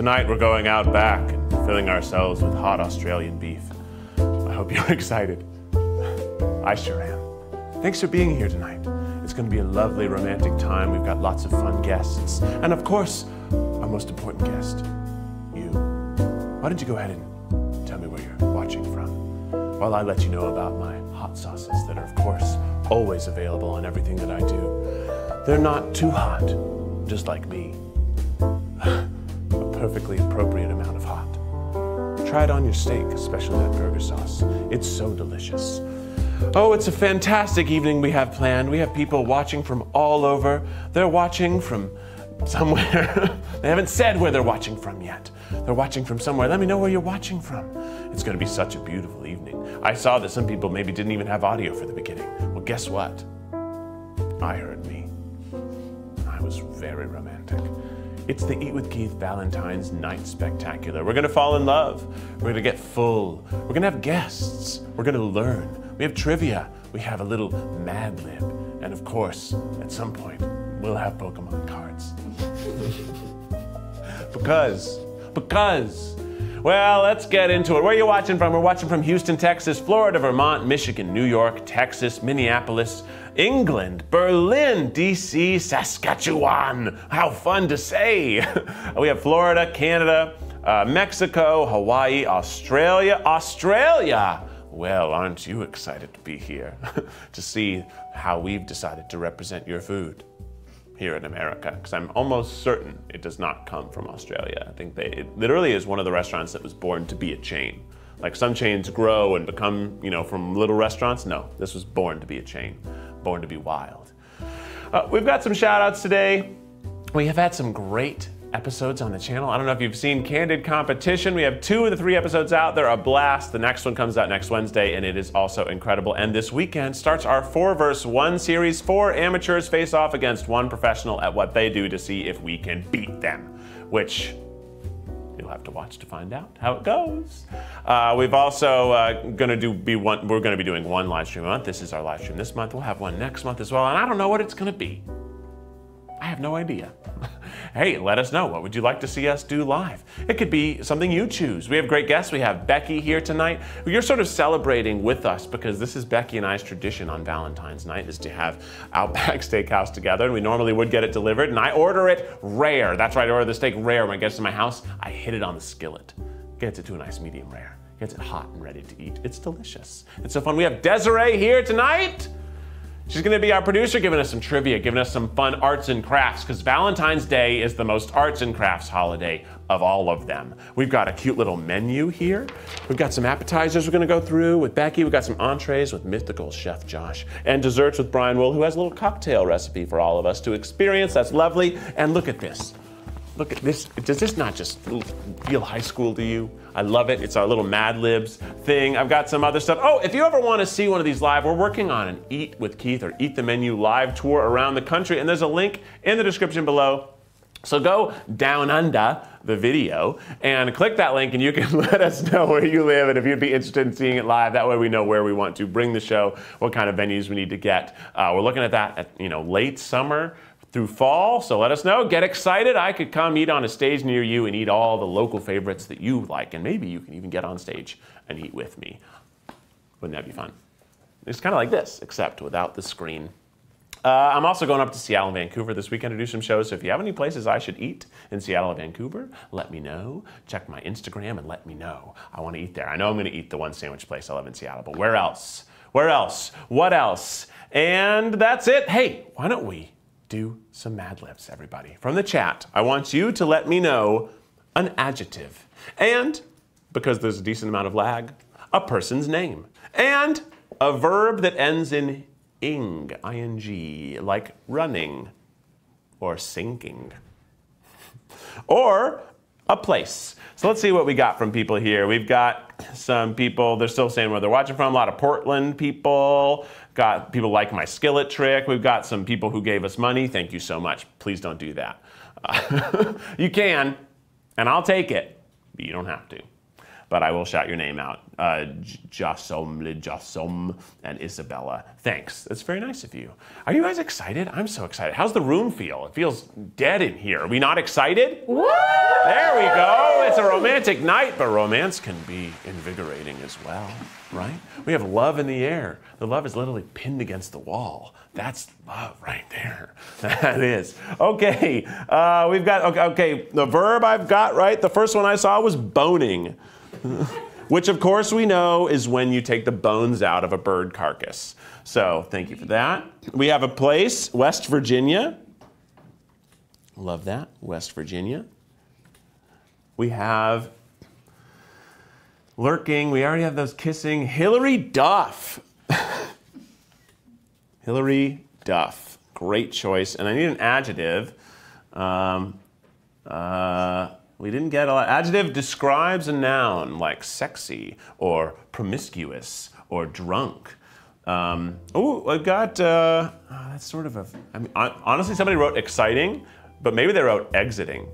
Tonight we're going out back and filling ourselves with hot Australian beef. I hope you're excited. I sure am. Thanks for being here tonight. It's going to be a lovely romantic time. We've got lots of fun guests. And of course, our most important guest, you. Why don't you go ahead and tell me where you're watching from while I let you know about my hot sauces that are, of course, always available on everything that I do. They're not too hot, just like me. Perfectly appropriate amount of hot. Try it on your steak, especially that burger sauce. It's so delicious. Oh, it's a fantastic evening we have planned. We have people watching from all over. They're watching from somewhere. they haven't said where they're watching from yet. They're watching from somewhere. Let me know where you're watching from. It's going to be such a beautiful evening. I saw that some people maybe didn't even have audio for the beginning. Well, guess what? I heard me. I was very romantic. It's the Eat with Keith Valentine's Night Spectacular. We're going to fall in love. We're going to get full. We're going to have guests. We're going to learn. We have trivia. We have a little Mad Lib. And of course, at some point, we'll have Pokemon cards. because, because, well, let's get into it. Where are you watching from? We're watching from Houston, Texas, Florida, Vermont, Michigan, New York, Texas, Minneapolis, England, Berlin, DC, Saskatchewan. How fun to say. we have Florida, Canada, uh, Mexico, Hawaii, Australia, Australia. Well, aren't you excited to be here to see how we've decided to represent your food here in America? Because I'm almost certain it does not come from Australia. I think they, it literally is one of the restaurants that was born to be a chain. Like some chains grow and become, you know, from little restaurants. No, this was born to be a chain, born to be wild. Uh, we've got some shout outs today. We have had some great episodes on the channel. I don't know if you've seen Candid Competition. We have two of the three episodes out. They're a blast. The next one comes out next Wednesday, and it is also incredible. And this weekend starts our four verse one series. Four amateurs face off against one professional at what they do to see if we can beat them, which you'll have to watch to find out how it goes. Uh, we've also uh, gonna do be one. We're gonna be doing one live stream a month. This is our live stream this month. We'll have one next month as well, and I don't know what it's gonna be. I have no idea. hey, let us know. What would you like to see us do live? It could be something you choose. We have great guests. We have Becky here tonight. You're sort of celebrating with us because this is Becky and I's tradition on Valentine's night is to have Outback Steakhouse together. And we normally would get it delivered. And I order it rare. That's right, I order the steak rare. When it gets to my house, I hit it on the skillet. Gets it to a nice medium rare. Gets it hot and ready to eat. It's delicious. It's so fun. We have Desiree here tonight. She's gonna be our producer, giving us some trivia, giving us some fun arts and crafts, because Valentine's Day is the most arts and crafts holiday of all of them. We've got a cute little menu here. We've got some appetizers we're gonna go through with Becky. We've got some entrees with mythical Chef Josh, and desserts with Brian Will, who has a little cocktail recipe for all of us to experience. That's lovely. And look at this. Look at this. Does this not just feel high school to you? I love it. It's our little Mad Libs thing. I've got some other stuff. Oh, if you ever want to see one of these live, we're working on an Eat with Keith or Eat the Menu live tour around the country, and there's a link in the description below. So go down under the video and click that link and you can let us know where you live and if you'd be interested in seeing it live. That way we know where we want to bring the show, what kind of venues we need to get. Uh, we're looking at that at you know late summer through fall. So let us know. Get excited. I could come eat on a stage near you and eat all the local favorites that you like. And maybe you can even get on stage and eat with me. Wouldn't that be fun? It's kind of like this, except without the screen. Uh, I'm also going up to Seattle and Vancouver this weekend to do some shows. So if you have any places I should eat in Seattle and Vancouver, let me know. Check my Instagram and let me know. I want to eat there. I know I'm going to eat the one sandwich place I love in Seattle, but where else? Where else? What else? And that's it. Hey, why don't we do some Mad Libs, everybody. From the chat, I want you to let me know an adjective. And, because there's a decent amount of lag, a person's name. And a verb that ends in ing, ing, like running or sinking. or a place. So let's see what we got from people here. We've got some people, they're still saying where they're watching from, a lot of Portland people. Got people like my skillet trick. We've got some people who gave us money. Thank you so much. Please don't do that. Uh, you can, and I'll take it, but you don't have to. But I will shout your name out. Uh, Jasom, Jasom, and Isabella. Thanks. That's very nice of you. Are you guys excited? I'm so excited. How's the room feel? It feels dead in here. Are we not excited? Woo! There we go. It's a romantic night, but romance can be invigorating as well, right? We have love in the air. The love is literally pinned against the wall. That's love right there. That is. Okay, uh, we've got, okay, okay, the verb I've got right, the first one I saw was boning, which of course we know is when you take the bones out of a bird carcass. So thank you for that. We have a place, West Virginia. Love that, West Virginia. We have lurking, we already have those kissing. Hilary Duff. Hilary Duff. Great choice. And I need an adjective. Um, uh, we didn't get a lot. Adjective describes a noun like sexy or promiscuous or drunk. Um, oh, I've got, uh, oh, that's sort of a, I mean, honestly, somebody wrote exciting, but maybe they wrote exiting.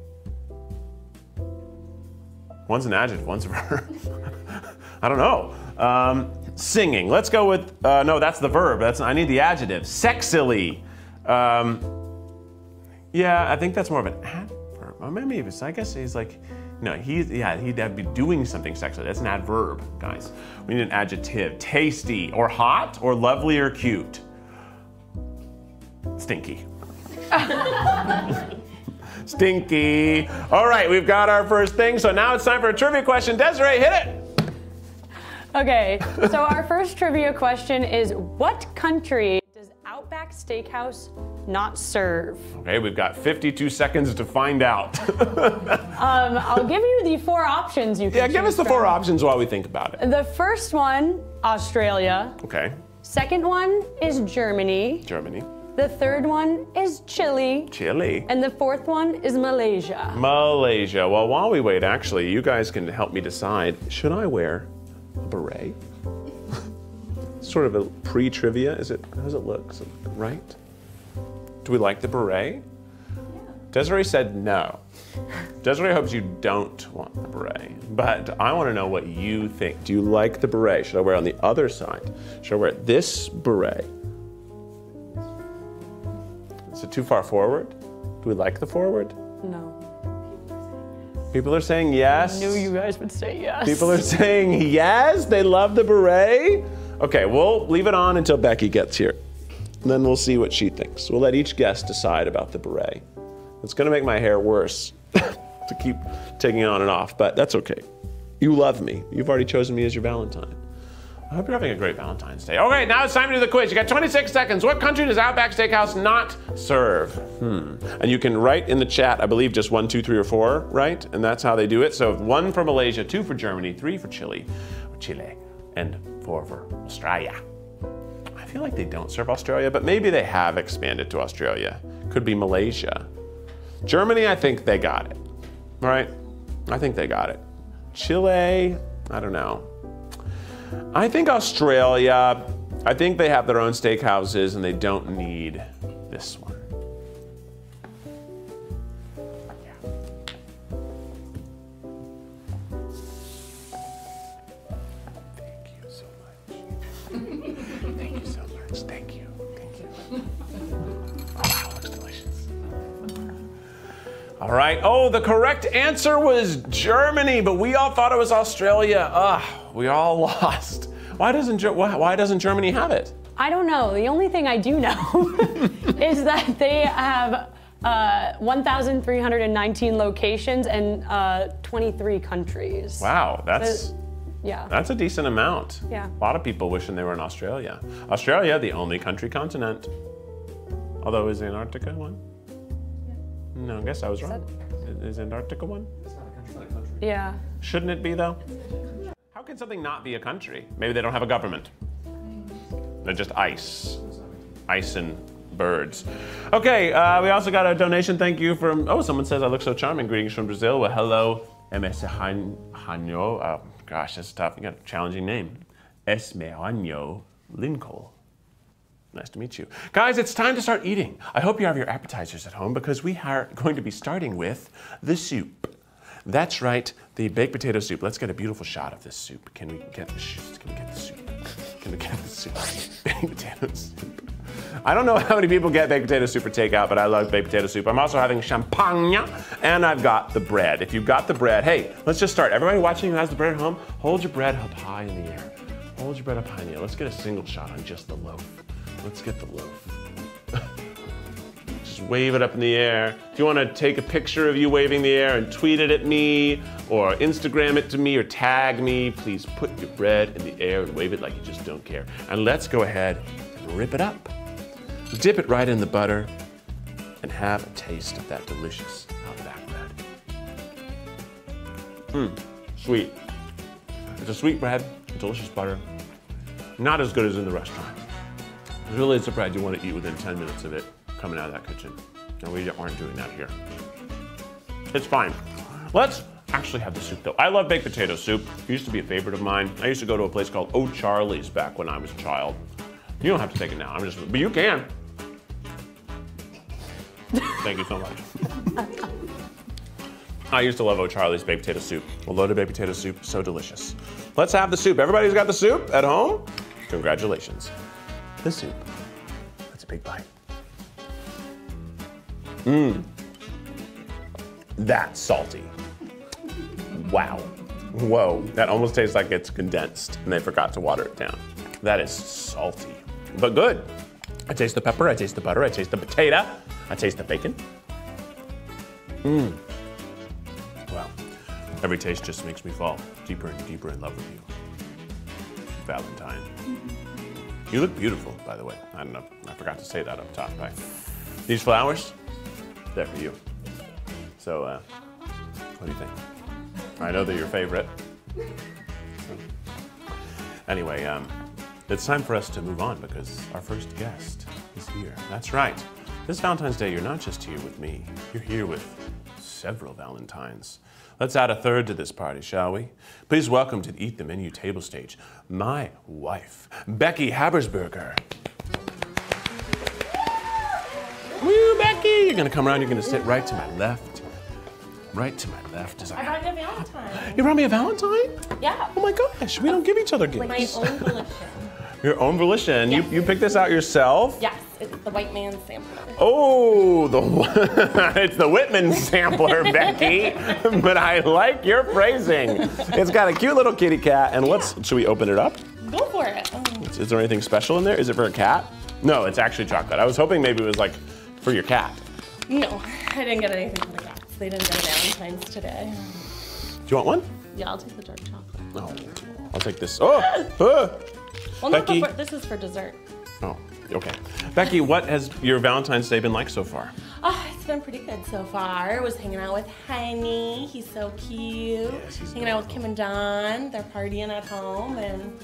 One's an adjective, one's a verb. I don't know. Um, singing. Let's go with, uh, no, that's the verb. That's I need the adjective. Sexily. Um, yeah, I think that's more of an adverb. Or maybe it's, I guess he's like, no, he's, yeah, he'd be doing something sexually. That's an adverb, guys. We need an adjective. Tasty, or hot, or lovely, or cute. Stinky. Stinky. All right, we've got our first thing. So now it's time for a trivia question. Desiree, hit it. Okay, so our first trivia question is what country Outback Steakhouse not serve? Okay, we've got 52 seconds to find out. um, I'll give you the four options you can Yeah, give us the from. four options while we think about it. The first one, Australia. Okay. Second one is Germany. Germany. The third one is Chile. Chile. And the fourth one is Malaysia. Malaysia. Well, while we wait, actually, you guys can help me decide should I wear a beret. Sort of a pre-trivia. Is it? How does it look? It, right? Do we like the beret? Yeah. Desiree said no. Desiree hopes you don't want the beret, but I want to know what you think. Do you like the beret? Should I wear it on the other side? Should I wear this beret? Is it too far forward? Do we like the forward? No. People are saying yes. I knew you guys would say yes. People are saying yes. They love the beret. Okay, we'll leave it on until Becky gets here. And then we'll see what she thinks. We'll let each guest decide about the beret. It's to make my hair worse to keep taking it on and off, but that's okay. You love me. You've already chosen me as your Valentine. I hope you're having a great Valentine's Day. Okay, now it's time to do the quiz. You got 26 seconds. What country does Outback Steakhouse not serve? Hmm. And you can write in the chat, I believe, just one, two, three, or four, right? And that's how they do it. So one for Malaysia, two for Germany, three for Chile, Chile, and for Australia. I feel like they don't serve Australia, but maybe they have expanded to Australia. Could be Malaysia. Germany, I think they got it. Right? I think they got it. Chile, I don't know. I think Australia, I think they have their own steakhouses and they don't need this one. All right. Oh, the correct answer was Germany, but we all thought it was Australia. Ugh we all lost. Why doesn't, why doesn't Germany have it? I don't know. The only thing I do know is that they have uh, 1,319 locations and uh, 23 countries. Wow, that's yeah, that's a decent amount. Yeah, a lot of people wishing they were in Australia. Australia, the only country continent. Although is Antarctica one? Yeah. No, I guess I was wrong. Is, is Antarctica one? It's not a country. It's not a country. Yeah. Shouldn't it be though? How can something not be a country? Maybe they don't have a government. They're just ice. Ice and birds. Okay, uh, we also got a donation. Thank you from, oh, someone says I look so charming. Greetings from Brazil. Well, hello, Hanyo. Oh, gosh, that's tough. You got a challenging name. Esmeranyo Lincoln. Nice to meet you. Guys, it's time to start eating. I hope you have your appetizers at home because we are going to be starting with the soup. That's right, the baked potato soup. Let's get a beautiful shot of this soup. Can we get the Can we get the soup? Can we get the soup? baked potato soup. I don't know how many people get baked potato soup for takeout, but I love baked potato soup. I'm also having champagne, and I've got the bread. If you've got the bread, hey, let's just start. Everybody watching who has the bread at home, hold your bread up high in the air. Hold your bread up high in the air. Let's get a single shot on just the loaf. Let's get the loaf. just wave it up in the air. If you want to take a picture of you waving the air and tweet it at me, or Instagram it to me, or tag me, please put your bread in the air and wave it like you just don't care. And let's go ahead and rip it up. Dip it right in the butter and have a taste of that delicious Outback bread. Mmm, sweet. It's a sweet bread, delicious butter. Not as good as in the restaurant. Really, it's a bread you want to eat within 10 minutes of it coming out of that kitchen. And we aren't doing that here. It's fine. Let's actually have the soup though. I love baked potato soup. It used to be a favorite of mine. I used to go to a place called O'Charlie's back when I was a child. You don't have to take it now. I'm just, but you can. Thank you so much. I used to love O'Charlie's baked potato soup. A loaded baked potato soup, so delicious. Let's have the soup. Everybody's got the soup at home? Congratulations. The soup. That's a big bite. Mmm. That's salty. Wow. Whoa. That almost tastes like it's condensed and they forgot to water it down. That is salty, but good. I taste the pepper, I taste the butter, I taste the potato, I taste the bacon. Mmm. Wow. Every taste just makes me fall deeper and deeper in love with you. Valentine. You look beautiful, by the way. I don't know. I forgot to say that up top. Right? These flowers, they're for you. So, uh, what do you think? I know they're your favorite. Anyway, um, it's time for us to move on because our first guest is here. That's right. This Valentine's Day, you're not just here with me, you're here with several Valentines. Let's add a third to this party, shall we? Please welcome to the Eat the Menu table stage my wife, Becky Habersberger. Woo, Becky! You're gonna come around, you're gonna sit right to my left. Right to my left as I. I brought you a Valentine. You brought me a Valentine? Yeah. Oh my gosh, we don't give each other gifts. My own volition. Your own volition. You, you picked this out yourself? Yes, it's the white man sampler. Oh, the it's the Whitman sampler, Becky. but I like your phrasing. It's got a cute little kitty cat, and let's. Should we open it up? Go for it. Oh, Is there anything special in there? Is it for a cat? No, it's actually chocolate. I was hoping maybe it was like for your cat. no, I didn't get anything for the cats. They didn't get a Valentine's today. Do you want one? Yeah, I'll take the dark chocolate. No. I'll take this. Oh, ah. Well, no, Becky? for, this is for dessert. Oh, okay. Becky, what has your Valentine's Day been like so far? Oh, it's been pretty good so far. Was hanging out with Honey. He's so cute. Yes, he's hanging out with Kim and Don. They're partying at home, and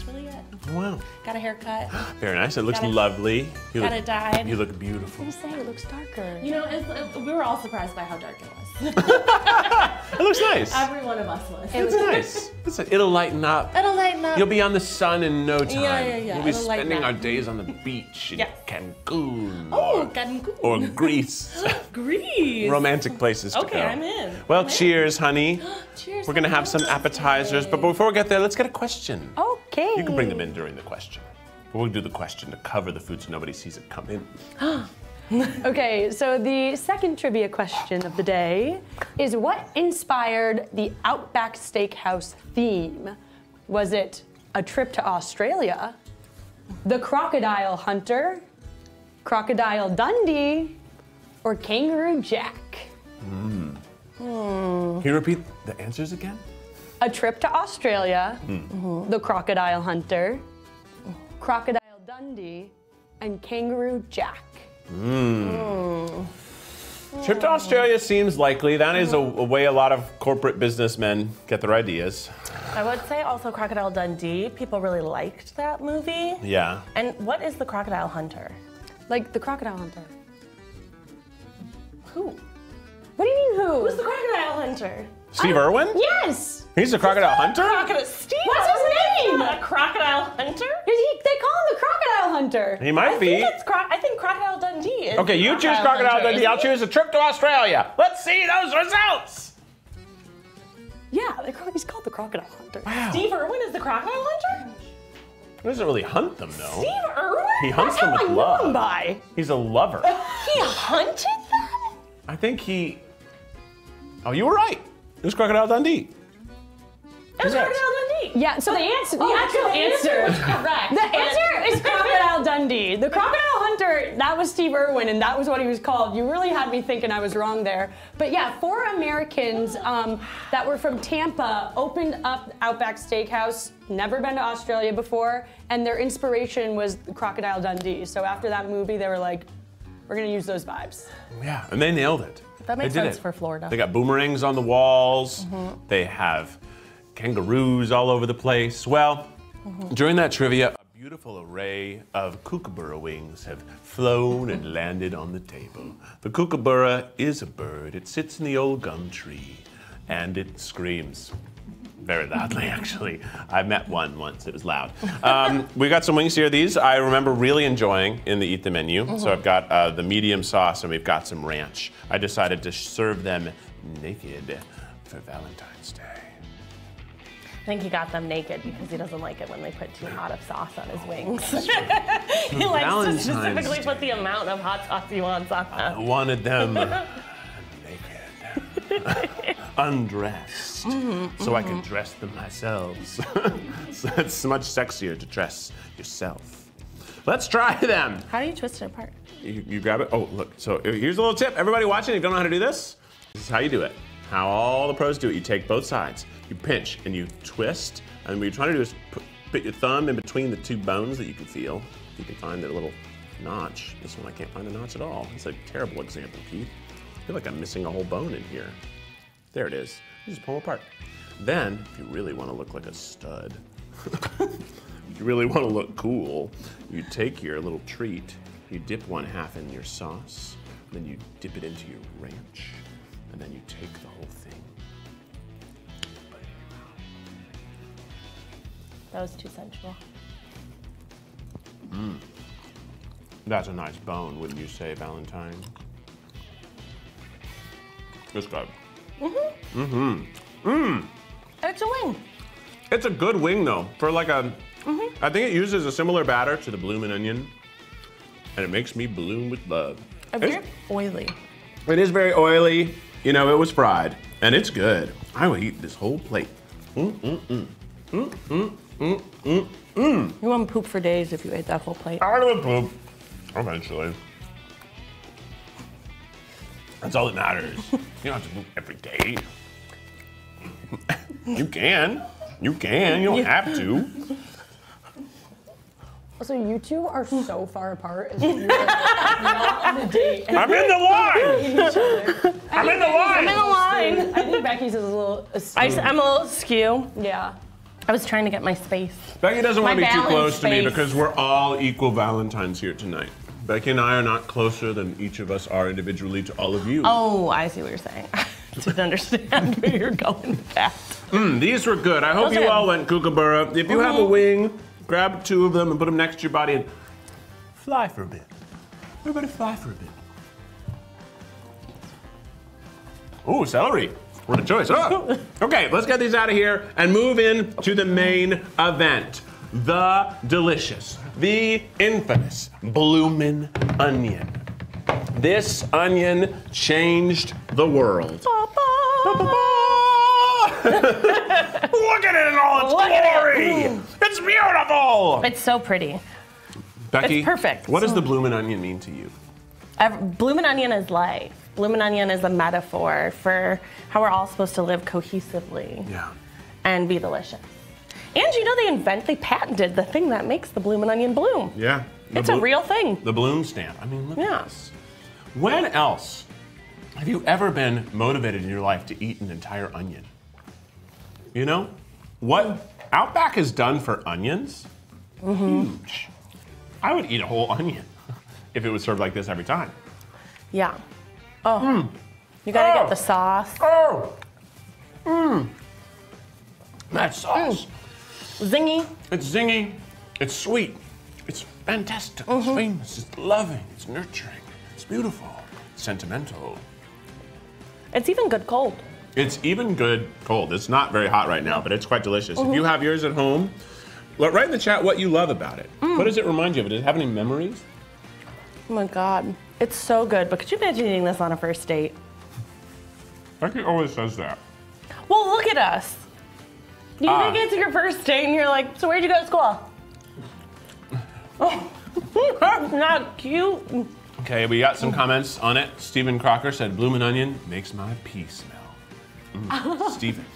it's really good. Wow. Got a haircut. Very nice. It looks Got it. lovely. You Got look, it dyed. You look beautiful. You say it looks darker. You know, it's, it, we were all surprised by how dark it was. It looks nice. Every one of us was. It's nice. It's a- it'll lighten up. It'll lighten up. You'll be on the sun in no time. Yeah, yeah, yeah. We'll be It'll spending our days on the beach in Yes. Cancun Oh, or, Cancun. or Greece. Grease. Romantic places to Okay, go. I'm in. Well, I'm in. cheers, honey. Cheers. We're gonna have some appetizers, but before we get there, let's get a question. Okay. You can bring them in during the question. But We'll do the question to cover the food so nobody sees it come in. Okay, so the second trivia question of the day is what inspired the Outback Steakhouse theme? Was it a trip to Australia, the Crocodile Hunter, Crocodile Dundee, or Kangaroo Jack? Hmm. Hmm. Can you repeat the answers again? A trip to Australia, hmm. the Crocodile Hunter, Crocodile Dundee, and Kangaroo Jack. Hmm. Trip to Australia seems likely. That is a, a way a lot of corporate businessmen get their ideas. I would say also Crocodile Dundee. People really liked that movie. Yeah. And what is the Crocodile Hunter? Like the Crocodile Hunter. Who? What do you mean who? Who's the Crocodile Hunter? Steve Irwin? Yes! He's the crocodile hunter? Crocodile Steve. What's his name? A Crocodile Hunter? He, they call him the Crocodile Hunter. He might I be. think it's Cro- I think Crocodile Dundee is. Okay, the you choose Crocodile Hunter, Dundee. I'll isn't choose a trip to Australia. Let's see those results. Yeah, they're he's called the crocodile hunter. Wow. Steve Irwin is the crocodile hunter? He doesn't really hunt them though. Steve Irwin? He hunts That's them how I with him love. by. He's a lover. He hunted them? I think he. Oh, you were right. It was Crocodile Dundee. It was Crocodile Dundee. Yeah, so the answer, the Oh, actual the answer, is correct. the answer is Crocodile Dundee. The Crocodile Hunter, that was Steve Irwin, and that was what he was called. You really had me thinking I was wrong there. But yeah, four Americans um, that were from Tampa opened up Outback Steakhouse, never been to Australia before, and their inspiration was Crocodile Dundee. So after that movie, they were like, we're gonna use those vibes. Yeah, and they nailed it. That makes They did sense it. for Florida. They got boomerangs on the walls. Mm-hmm. They have kangaroos all over the place. Well, mm-hmm. during that trivia, a beautiful array of kookaburra wings have flown and landed on the table. The kookaburra is a bird. It sits in the old gum tree and it screams very loudly, actually. I met one once, it was loud. Um, we got some wings here. These I remember really enjoying in the Eat the menu. So I've got uh, the medium sauce and we've got some ranch. I decided to serve them naked for Valentine's Day. I think he got them naked because he doesn't like it when they put too hot of sauce on his wings. he likes Valentine's to specifically Day. put the amount of hot sauce he wants on I them. wanted them undressed, mm-hmm. so I can mm-hmm. dress them myself. so it's much sexier to dress yourself. Let's try them. How do you twist it apart? You, you grab it. Oh, look. So here's a little tip. Everybody watching, if you don't know how to do this, this is how you do it. How all the pros do it. You take both sides, you pinch, and you twist. And what you're trying to do is put, put your thumb in between the two bones that you can feel. You can find that little notch. This one, I can't find a notch at all. It's a terrible example, Keith. I feel like I'm missing a whole bone in here. There it is. You just pull them apart. Then, if you really want to look like a stud, if you really want to look cool, you take your little treat, you dip one half in your sauce, then you dip it into your ranch, and then you take the whole thing. put it in your mouth. That was too sensual. Mm. That's a nice bone, wouldn't you say, Valentine? It's good. Mhm. Mhm. Mmm. It's a wing. It's a good wing though, for like a. Mm-hmm. I think it uses a similar batter to the bloomin' onion, and it makes me bloom with love. It's- very oily. It is very oily. You know, it was fried, and it's good. I would eat this whole plate. Mm, mm, you wouldn't poop for days if you ate that whole plate. I would poop eventually. That's all that matters. you don't have to poop every day. you can. You can. You don't have to. Also, you two are so far apart. As if you were not on a date. I'm in the line. I'm in the line. In a line. I think Becky's is a little. I, am a little skew. yeah. I was trying to get my space. Becky doesn't want to be too balance close to me because we're all equal Valentines here tonight. Becky and I are not closer than each of us are individually to all of you. Oh, I see what you're saying. I didn't understand where you're going with that. Mm, these were good. I hope Those you are all went kookaburra. If you have a wing, grab two of them and put them next to your body and fly for a bit. Everybody fly for a bit. Ooh, celery. What a choice. Oh. Okay, let's get these out of here and move in to the main event. The delicious, the infamous bloomin' onion. This onion changed the world. Look at it in all its Look glory! Mm. It's beautiful! It's so pretty. Becky, it's perfect. What does the mm. bloomin' onion mean to you? Bloomin' onion is life. Bloomin' onion is a metaphor for how we're all supposed to live cohesively Yeah. and be delicious. And you know they invent, they patented the thing that makes the bloomin' onion bloom. Yeah. It's a real thing. The bloom stand. I mean, look Yeah. at this. When else have you ever been motivated in your life to eat an entire onion? You know? What Outback has done for onions? Mm-hmm. Huge. I would eat a whole onion if it was served like this every time. Yeah. Oh. Hmm. You gotta Oh. get the sauce. Oh! Mmm. That sauce. Hmm. Zingy. It's zingy. It's sweet. It's fantastic. It's mm-hmm. famous. It's loving. It's nurturing. It's beautiful. It's sentimental. It's even good cold. It's even good cold. It's not very hot right now, but it's quite delicious. If mm-hmm. you have yours at home, let- write in the chat what you love about it. Mm. What does it remind you of? Does it have any memories? Oh my god. It's so good, but could you imagine eating this on a first date? Becky always says that. Well, look at us. You Ah. think it's your first date and you're like, so where'd you go to school? Oh, that's not cute. Okay, we got some comments on it. Stephen Crocker said, "Bloomin' onion makes my pee smell." Mm, Stephen,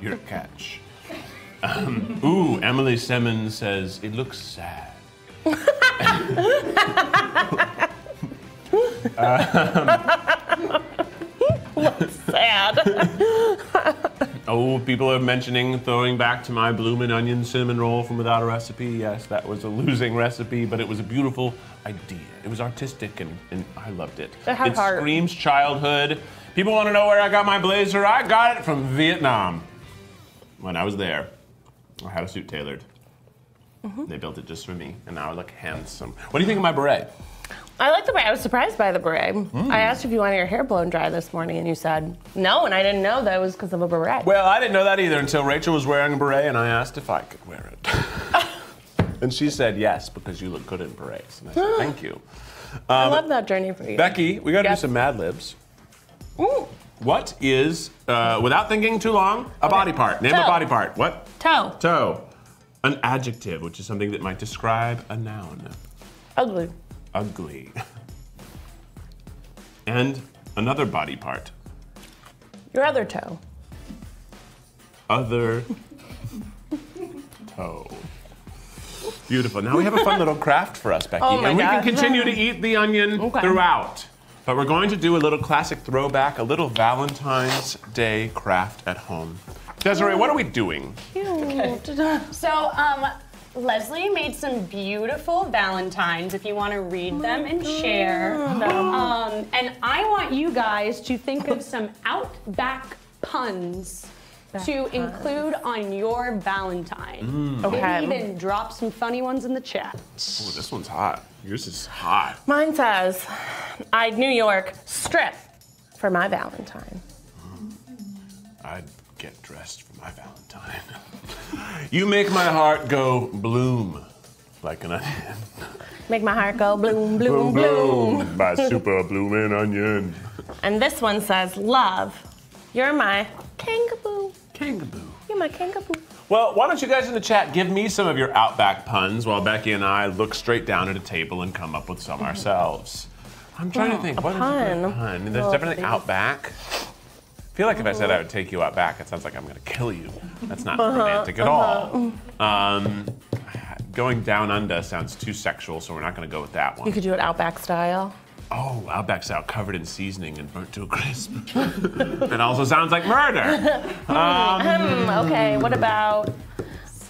you're a catch. Um, ooh, Emily Simmons says, "It looks sad." Looks Sad. Oh, people are mentioning throwing back to my bloomin' onion cinnamon roll from Without a Recipe. Yes, that was a losing recipe, but it was a beautiful idea. It was artistic and, and I loved it. It it screams childhood. People want to know where I got my blazer. I got it from Vietnam. When I was there, I had a suit tailored. Mm-hmm. They built it just for me, and now I look handsome. What do you think of my beret? I like the beret. I was surprised by the beret. Hmm. I asked if you wanted your hair blown dry this morning, and you said no, and I didn't know that was because of a beret. Well, I didn't know that either until Rachel was wearing a beret, and I asked if I could wear it. and she said yes because you look good in berets. And I said thank you. I love that journey for you. Becky, we got to Yes. do some Mad Libs. Ooh, What is, uh, without thinking too long, a body part? Name a body part. What? toe. Toe. An adjective, which is something that might describe a noun. Ugly. Ugly. And another body part. Your other toe. Other toe. Beautiful. Now we have a fun little craft for us, Becky. Oh and we God. can continue to eat the onion Okay. throughout. But we're going to do a little classic throwback, a little Valentine's Day craft at home. Desiree, what are we doing? So, um, Leslie made some beautiful Valentines if you want to read them and share. Um, and I want you guys to think of some Outback puns to include on your Valentine. Okay. Maybe even drop some funny ones in the chat. Oh, this one's hot. Yours is hot. Mine says, I'd New York strip for my Valentine. I'd get dressed for my Valentine. you make my heart go bloom like an onion. Make my heart go bloom, bloom, bloom. bloom. My super blooming onion. And this one says, love, you're my kangaboo. Kangaboo. You're my kangaboo. Well, why don't you guys in the chat give me some of your Outback puns while Becky and I look straight down at a table and come up with some ourselves. I'm trying to think. a What is a pun. pun? There's Well, definitely please. Outback. I feel like if I said I would take you out back, it sounds like I'm going to kill you. That's not Uh-huh, romantic at all. Um, going down under sounds too sexual, so we're not going to go with that one. You could do it Outback style. Oh, Outback's out covered in seasoning and burnt to a crisp. that also sounds like murder. Hmm, okay, what about,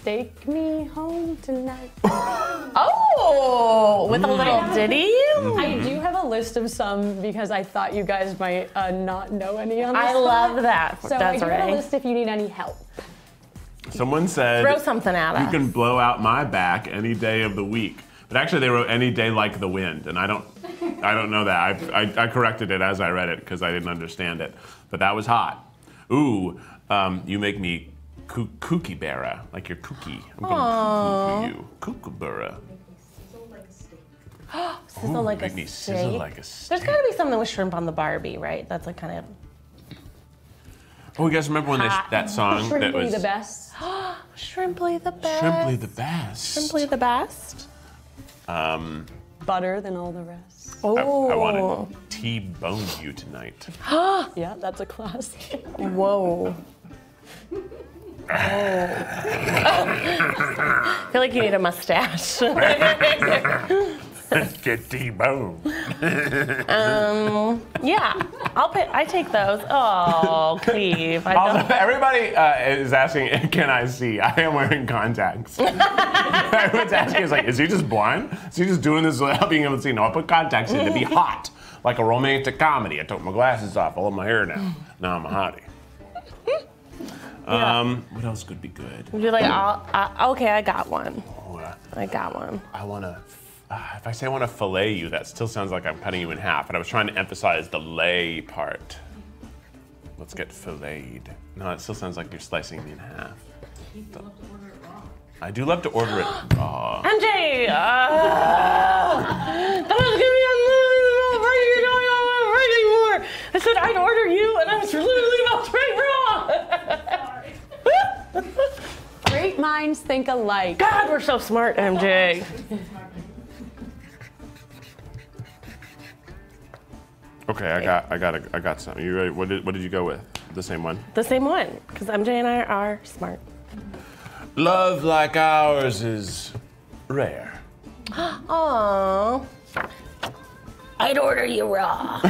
Take me home tonight. oh, with a little ditty? I do have a list of some because I thought you guys might uh, not know any on this. I love that, So I do have a list if you need any help. Someone said Throw something at you us. can blow out my back any day of the week. But actually, they wrote any day like the wind, and I don't, I don't know that. I, I, I corrected it as I read it because I didn't understand it. But that was hot. Ooh, um, you make me koo- kooky like you're kooky. I'm gonna cuckoo you, kookaburra. Sizzle like a make me sizzle steak. like a There's steak. got to be something with shrimp on the Barbie, right? That's like kind of Oh, you guys remember when they, that song that Shrimply was the best. shrimply the best. Shrimply the best? Shrimply the best. Um. Butter than all the rest. I, Oh, I want to T-bone you tonight. Yeah, that's a classic. whoa. Oh. I feel like you need a mustache. Get T-bone. yeah, I'll pay, I take those. Oh, Cleve. I Also, don't. everybody uh, is asking, can I see? I am wearing contacts. Everyone's asking, is like, is he just blind? Is he just doing this without being able to see? No, I put contacts in to be hot, like a romantic comedy. I took my glasses off. I love my hair now. Now I'm a hottie. Um, what else could be good? Would you like? I'll, I, okay, I got one. Oh, uh, I got one. I want to. Uh, if I say I want to fillet you, that still sounds like I'm cutting you in half. And I was trying to emphasize the lay part. Let's get filleted. No, it still sounds like you're slicing me in half. I do love to order it raw. MJ, uh, that was gonna be unbelievable. Why are you going on right anymore? I said I'd order you, and I was literally about to write wrong. Great minds think alike. God, we're so smart, MJ. Okay, I got, I got, a, I got some. You ready? What did, what did you go with? The same one. The same one, because MJ and I are smart. Love like ours is rare. Aww. I'd order you raw.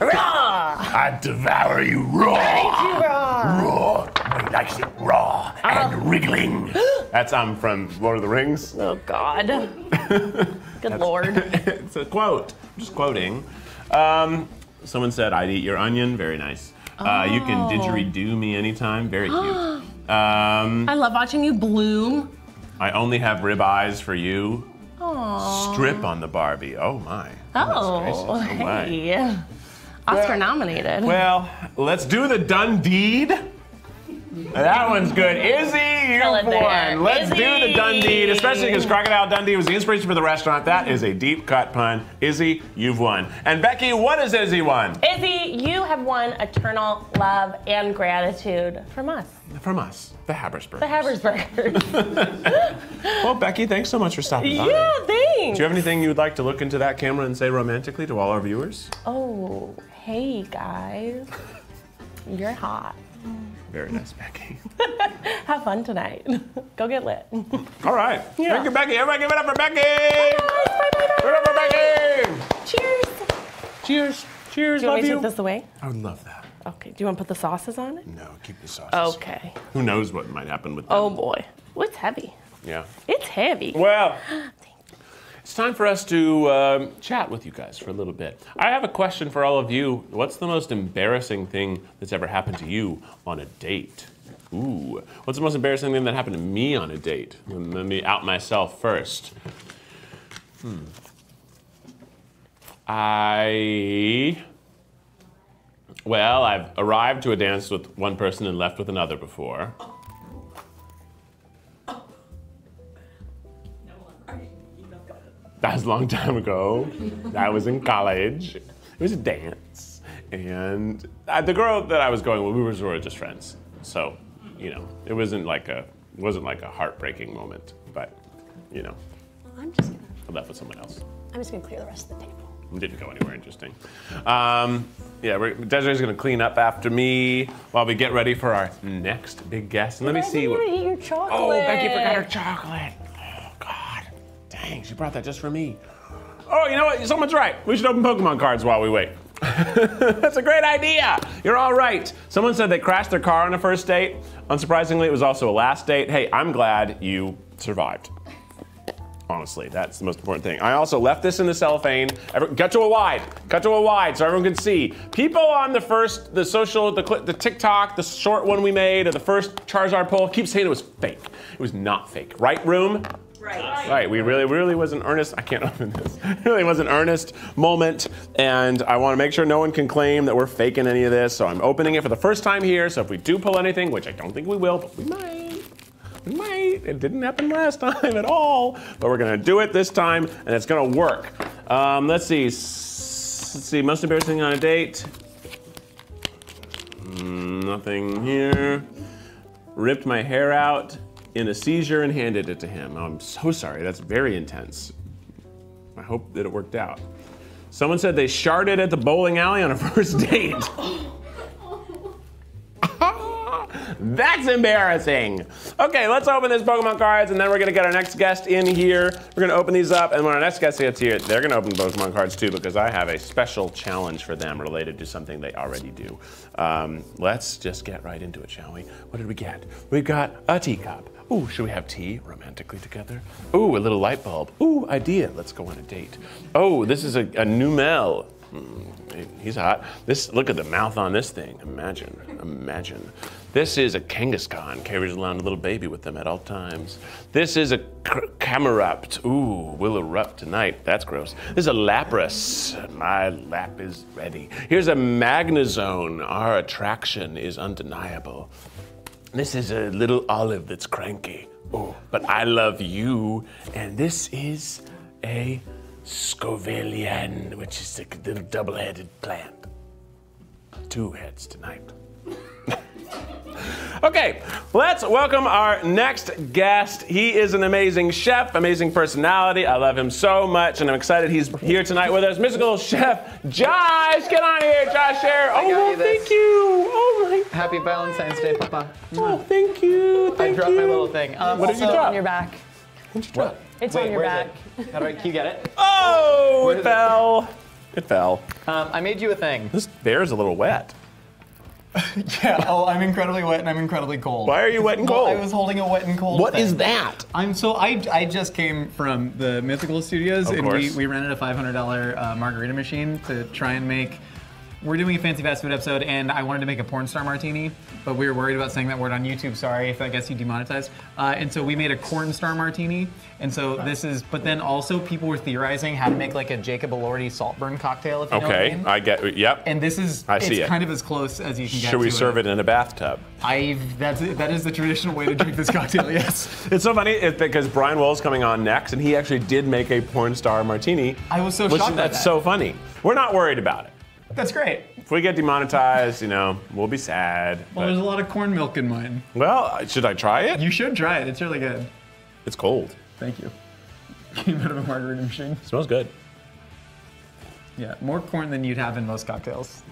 raw. I'd devour you raw. Raw. Raw. He likes it raw and wriggling. That's I'm from Lord of the Rings. Oh God. Good lord. it's a quote. I'm just quoting. Um, someone said, I'd eat your onion. Very nice. Uh, you can didgeridoo me anytime. Very cute. um, I love watching you bloom. I only have rib eyes for you. Strip on the Barbie. Oh my. Oh, Oh, my. hey. Oscar nominated. Well, let's do the done deed. That one's good. Izzy, there. one. Let's do the Dundee, especially because Crocodile Dundee was the inspiration for the restaurant. That is a deep cut pun. Izzy, you've won. And Becky, what has Izzy won? Izzy, you have won eternal love and gratitude from us, From us, the Habersburg. the Habersbergers. Well, Becky, thanks so much for stopping by. yeah, thanks. Do you have anything you'd like to look into that camera and say romantically to all our viewers? Oh, hey guys. You're hot. Very nice, Becky. Have fun tonight. Go get lit. All right. Yeah. Thank you, Becky. Everybody give it up for Becky. Bye, bye, bye, Give it up for Becky. Cheers. Cheers. Cheers. Do you want Love me to you. take this away? I would love that. Okay. Do you want to put the sauces on it? No, keep the sauces. Okay. Who knows what might happen with oh, them? Oh boy. Well, heavy. Yeah. It's heavy. Well, it's time for us to um, chat with you guys for a little bit. I have a question for all of you. What's the most embarrassing thing that's ever happened to you on a date? Ooh. What's the most embarrassing thing that happened to me on a date? Let me out myself first. Hmm. I. Well, I've arrived to a dance with one person and left with another before. That was a long time ago. I was in college. It was a dance. And the girl that I was going with, we were sort of just friends. So, you know, it wasn't like a it wasn't like a heartbreaking moment, but you know, I'm just gonna, I left with someone else. I'm just gonna clear the rest of the table. Didn't go anywhere interesting. Um, yeah, we're, Desiree's gonna clean up after me while we get ready for our next big guest. And let me see what. gonna eat your chocolate. Oh, Becky forgot her chocolate. Oh, God. Dang, she brought that just for me. Oh, you know what? Someone's right. We should open Pokemon cards while we wait. That's a great idea. You're all right. Someone said they crashed their car on a first date. Unsurprisingly, it was also a last date. Hey, I'm glad you survived. Honestly, that's the most important thing. I also left this in the cellophane. Every, cut to a wide. Cut to a wide so everyone can see. People on the first, the social, the, the TikTok, the short one we made, or the first Charizard poll keep saying it was fake. It was not fake. Right, room? Right. Right, we really, really was an earnest. I can't open this. really was an earnest moment, and I want to make sure no one can claim that we're faking any of this. So I'm opening it for the first time here. So if we do pull anything, which I don't think we will, but we might, we might. It didn't happen last time at all, but we're gonna do it this time, and it's gonna work. Um, let's see. Let's see. Most embarrassing on a date. Mm, nothing here. Ripped my hair out in a seizure and handed it to him. I'm so sorry. That's very intense. I hope that it worked out. Someone said they sharded at the bowling alley on a first date. That's embarrassing. Okay, let's open this Pokemon cards and then we're gonna get our next guest in here. We're gonna open these up and when our next guest gets here, they're gonna open Pokemon cards too because I have a special challenge for them related to something they already do. Um, let's just get right into it, shall we? What did we get? We've got a teacup. Ooh, should we have tea romantically together? Ooh, a little light bulb. Ooh, idea. Let's go on a date. Oh, this is a, a Numel. Mm, he's hot. This look at the mouth on this thing. Imagine, imagine. This is a Kangaskhan carries around a little baby with them at all times. This is a Camerupt. Ooh, will erupt tonight. That's gross. This is a Lapras. My lap is ready. Here's a Magnazone. Our attraction is undeniable. This is a little olive that's cranky. Oh, but I love you. And this is a Scovillain, which is a little double-headed plant. Two heads tonight. Okay, let's welcome our next guest. He is an amazing chef, amazing personality. I love him so much, and I'm excited he's here tonight with us. Mythical chef Josh, get on here, Josh Scherer. Oh, well, you thank you. Oh my. Happy Valentine's Day, Papa. Oh, thank you. Thank I dropped you. my little thing. Um, What did you also- drop? On your back. What'd you drop? It's Wait, on your back. it? How do I? Can you get it? Oh, Where it is it? fell. It fell. Um, I made you a thing. This bear's a little wet. Yeah. Oh, I'm incredibly wet and I'm incredibly cold. Why are you wet and Well, cold? I was holding a wet and cold. What thing. is that? I'm so I, I just came from the Mythical Studios Of and we, we rented a $500 uh, margarita machine to try and make. We're doing a fancy fast food episode and I wanted to make a porn star martini, but we were worried about saying that word on YouTube. Sorry if I guess you demonetized. Uh, and so we made a corn star martini. And so this is, but then also people were theorizing how to make like a Jacob Elordi saltburn cocktail. If you know what I Okay, mean. I get. Yep. and this is I see it's it. kind of as close as you can get. Should we to serve it in a bathtub? I that's that is the traditional way to drink this cocktail. Yes. It's so funny it's because Brian Wool's coming on next, and he actually did make a porn star martini. I was so shocked by That's that. so funny. We're not worried about it. That's great. If we get demonetized, you know, we'll be sad. Well, but- there's a lot of corn milk in mine. well, should I try it? You should try it. It's really good. It's cold. Thank you. Came out of a margarita machine. smells good. Yeah, more corn than you'd have in most cocktails.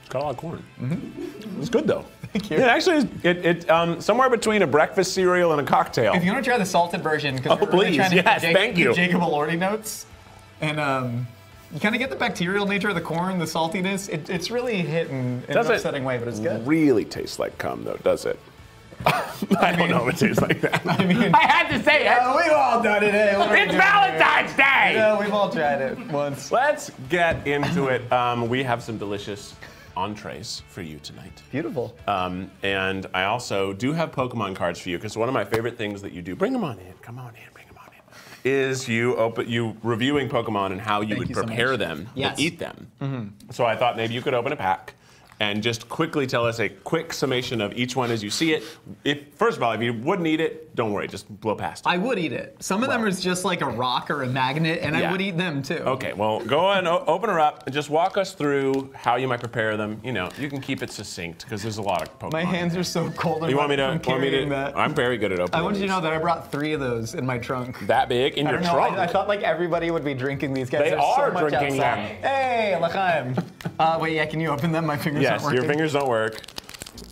It's got a lot of corn. Mm-hmm. It's good though. Thank you. Yeah, actually, is- it, it um, somewhere between a breakfast cereal and a cocktail. If you want to try the salted version, because Oh, we're really please. trying to Yes, get the thank you. Jacob Elordi notes, and um, you kind of get the bacterial nature of the corn, the saltiness. It, it's really hit in, in an Does it upsetting way, but it's good. really tastes like cum though, does it? I don't know if it tastes like that. I mean, I had to say it. yeah, we've all done it. Hey, what are we It's Valentine's here? Day. Yeah, we've all tried it once. Let's get into it. Um, we have some delicious entrees for you tonight. Beautiful. Um, and I also do have Pokemon cards for you because one of my favorite things that you do, bring them on in, come on in, bring them on in, is you open, you reviewing Pokemon and how you Thank would you prepare much. them Yes. and eat them. Mm-hmm. So I thought maybe you could open a pack and just quickly tell us a quick summation of each one as you see it. If first of all, if you wouldn't eat it, don't worry, just blow past it. I would eat it. Some of them Well. is just like a rock or a magnet, and Yeah. I would eat them too. Okay, well, go and open her up and just walk us through how you might prepare them. You know, you can keep it succinct because there's a lot of Pokemon. My hands are so cold. You want me to? Want me to? that. I'm very good at opening. I want you to know that I brought three of those in my trunk. that big in your know. trunk. I, I thought like everybody would be drinking these guys. They There's are so drinking them. Hey, L'chaim. uh, wait, yeah. Can you open them? My fingers yes, your fingers don't work.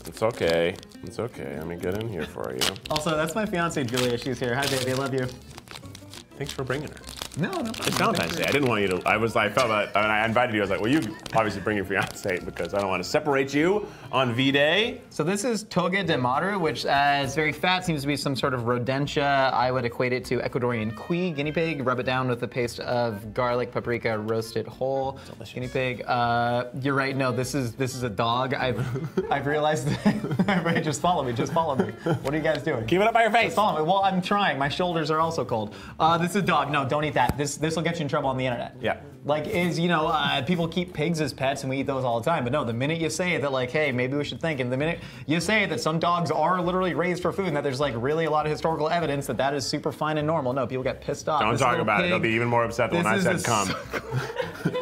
It's okay. It's okay. Let me get in here for you. Also, that's my fiance Julia. She's here. Hi, baby. Love you. Thanks for bringing her. No, no. It's Valentine's Day. I didn't want you to. I was. Like, I felt that. When I invited you, I was like, well, you obviously bring your fiance because I don't want to separate you on V Day. So this is toga de madre, which uh, is very fat, seems to be some sort of rodentia. I would equate it to Ecuadorian cuy, guinea pig. Rub it down with a paste of garlic, paprika, roasted whole. Guinea pig. Uh, you're right. No, this is this is a dog. I've I've realized. That, just follow me. Just follow me. What are you guys doing? Keep it up by your face. Just follow me. Well, I'm trying. My shoulders are also cold. Uh, this is a dog. No, don't eat that. This this will get you in trouble on the internet. Yeah. Like is you know uh, people keep pigs as pets and we eat those all the time. But no, the minute you say that like hey maybe we should think, and the minute you say that some dogs are literally raised for food and that there's like really a lot of historical evidence that that is super fine and normal, no, people get pissed off. Don't This talk about it. They'll be even more upset than when I said is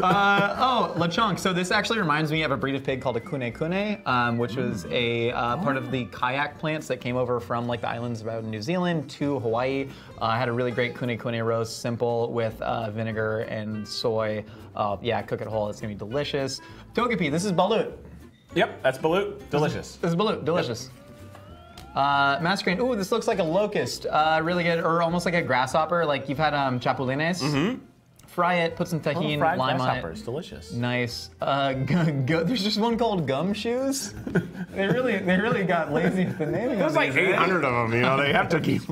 come. Oh, lechonk. So this actually reminds me of a breed of pig called a kune kune, um, which was a uh, part of the kayak plants that came over from like the islands about New Zealand to Hawaii. Uh, I had a really great kune kune roast, simple with uh, vinegar and soy. Uh, yeah, cook it whole. It's gonna be delicious. Togepi. This is balut. Yep, that's balut. Delicious. This is balut. Delicious. Uh, Masquerain. Ooh, this looks like a locust. Uh, really good, or almost like a grasshopper. Like you've had um, chapulines. Mm-hmm. Fry it. Put some tahini, fried lime on it. grasshoppers. Delicious. Nice. Uh, gu- gu- there's just one called Gumshoos. they really, they really got lazy with the naming. There's like these, eh? 800 of them. You know, they have to keep.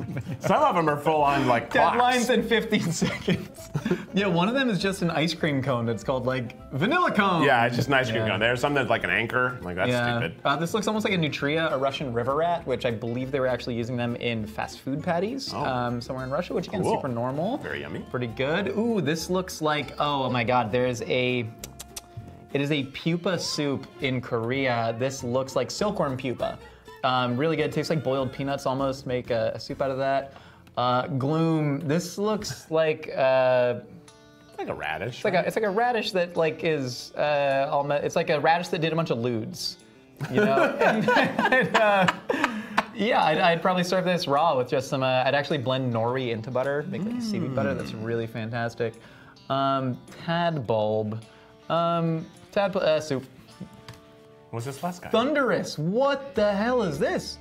Some of them are full on like clocks. Deadlines in 15 seconds. Yeah, one of them is just an ice cream cone that's called like vanilla cone. yeah, it's just an ice cream Yeah. cone. There's something that's like an anchor. I'm like that's Yeah. stupid. Uh, this looks almost like a nutria, a Russian river rat, which I believe they were actually using them in fast food patties Oh. um, somewhere in Russia, which again, Cool. super normal. Very yummy. Pretty good. Ooh, this looks like, oh my god, there's a, it is a pupa soup in Korea. This looks like silkworm pupa. Um, really good. It Tastes like boiled peanuts almost. Make a, a soup out of that. Uh, gloom. This looks like uh, like a radish. it's like a it's like a radish that like is uh, all me- it's like a radish that did a bunch of lewds, you know. and, and, uh, yeah, I'd, I'd probably serve this raw with just some. Uh, I'd actually blend nori into butter, make like a seaweed butter. That's really fantastic. Um, Tadbulb, um, tad uh, soup. What's this last guy? Thundurus. What the hell is this?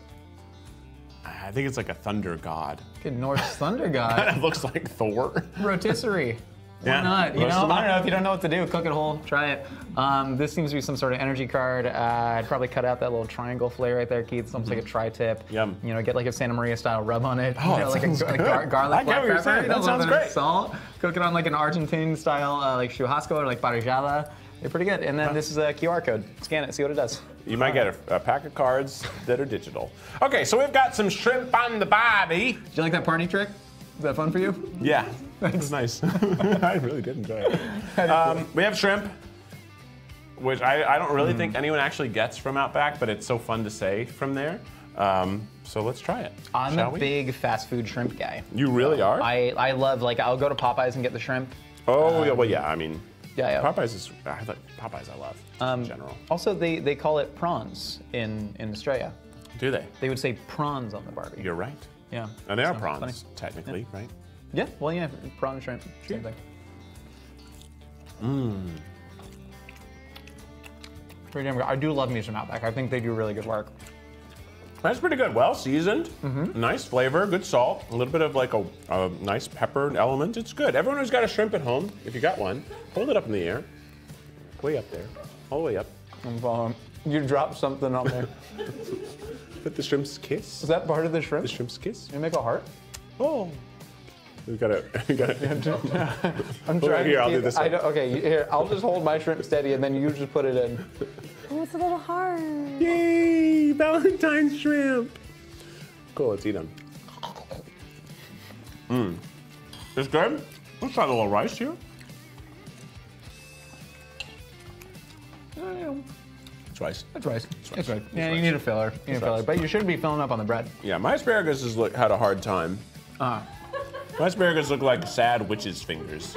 I think it's like a thunder god. Good Norse thunder god. It looks like Thor. rotisserie. Why Yeah, not? You roast know, I don't know if you don't know what to do, cook it whole, try it. Um, this seems to be some sort of energy card. Uh, I'd probably cut out that little triangle flare right there, Keith. It's almost like a tri-tip. Mm-hmm. Yum. You know, get like a Santa Maria style rub on it. Oh, you know, like a, good. gar- garlic I black pepper. saying. you know, That a little sounds bit of great. Salt. Cook it on like an Argentine style, uh, like churrasco or like parrillada. They're pretty good. And then this is a QR code. Scan it, see what it does. You might get a, a pack of cards that are digital. Okay, so we've got some shrimp on the barbie. Did you like that party trick? Is that fun for you? Yeah, that was nice. I really did enjoy it. Um, we have shrimp, which I, I don't really think anyone actually gets from Outback, but it's so fun to say from there. Um, so let's try it. I'm shall a we? big fast food shrimp guy. You really are? I, I love like I'll go to Popeyes and get the shrimp. oh yeah, well yeah. I mean, Yeah, yeah. Popeyes is I like Popeyes. I love Um, in general. Also, they, they call it prawns in, in Australia. Do they? They would say prawns on the Barbie. You're right. Yeah. And they are prawns, funny. technically, right? Yeah, well, yeah, prawn shrimp, same thing. Pretty damn good. I do love me some Outback. I think they do really good work. That's pretty good. Well seasoned, Mm-hmm. nice flavor, good salt, a little bit of like a, a nice pepper element. It's good. Everyone who's got a shrimp at home, if you got one, hold it up in the air, way up there, all the way up. I'm following. You dropped something on there. Put the shrimp's kiss. Is that part of the shrimp? The shrimp's kiss. You make a heart? Oh. We gotta, we gotta. I'm trying to here, I'll do this I one. don't, okay, here, I'll just hold my shrimp steady and then you just put it in. Oh, it's a little hard. Yay! Valentine's shrimp. Cool. Let's eat them. Mmm. It's good. Let's try a little rice here. It's rice. That's rice. That's right. It's Yeah, rice. you need a filler. You need a filler. rice. But you shouldn't be filling up on the bread. Yeah, my asparagus has had a hard time. Uh, My asparagus look like sad witches' fingers.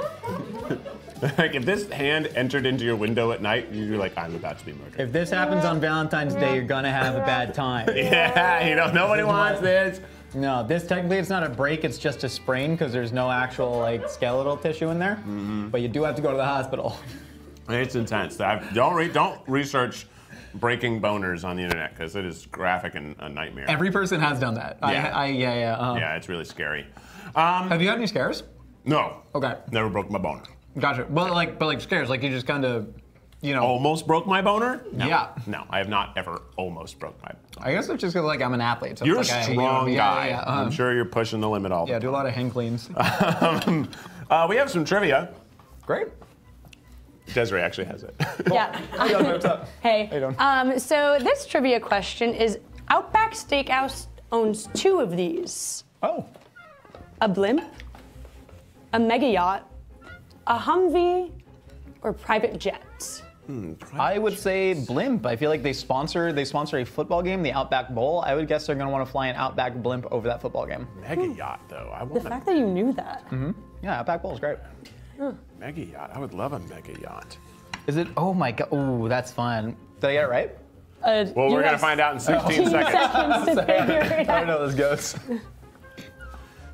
like if this hand entered into your window at night, you're like, I'm about to be murdered. if this happens on Valentine's Day, you're gonna have a bad time. Yeah, you know, nobody wants this. No, this technically it's not a break, it's just a sprain because there's no actual like skeletal tissue in there. Mm-hmm. But you do have to go to the hospital. It's intense. Don't re, don't research breaking boners on the internet because it is graphic and a nightmare. Every person has done that. Yeah. I, I yeah, yeah. uh yeah, it's really scary. Um, Have you had any scares? no. Okay. Never broke my boner. Gotcha. Well, like, but like scares, like you just kind of, you know. Almost broke my boner? No. Yeah. No, I have not ever almost broke my. I guess it's just because like I'm an athlete. So You're a it's like I- strong you know, guy. Yeah, yeah, uh-huh. I'm sure you're pushing the limit all the time. Yeah, do a lot of hang cleans. time. Uh, we have some trivia. Great. Desiree actually has it. Yeah. What's up? Hey. you doing? Um, so this trivia question is Outback Steakhouse owns two of these Oh. A blimp, a mega yacht, a Humvee, or private jet. Hmm, I would say blimp. I feel like they sponsor they sponsor a football game, the Outback Bowl. I would guess they're gonna want to fly an Outback blimp over that football game. Mega hmm. yacht, though. I The want fact a that you knew that. Mm-hmm. Yeah, Outback Bowl is great. mega yacht. I would love a mega yacht. Is it? Oh my god. Oh, that's fun. Did I get it right? Uh, Well, we're gonna find out in 16 15 seconds. seconds to figure it I don't know this goes.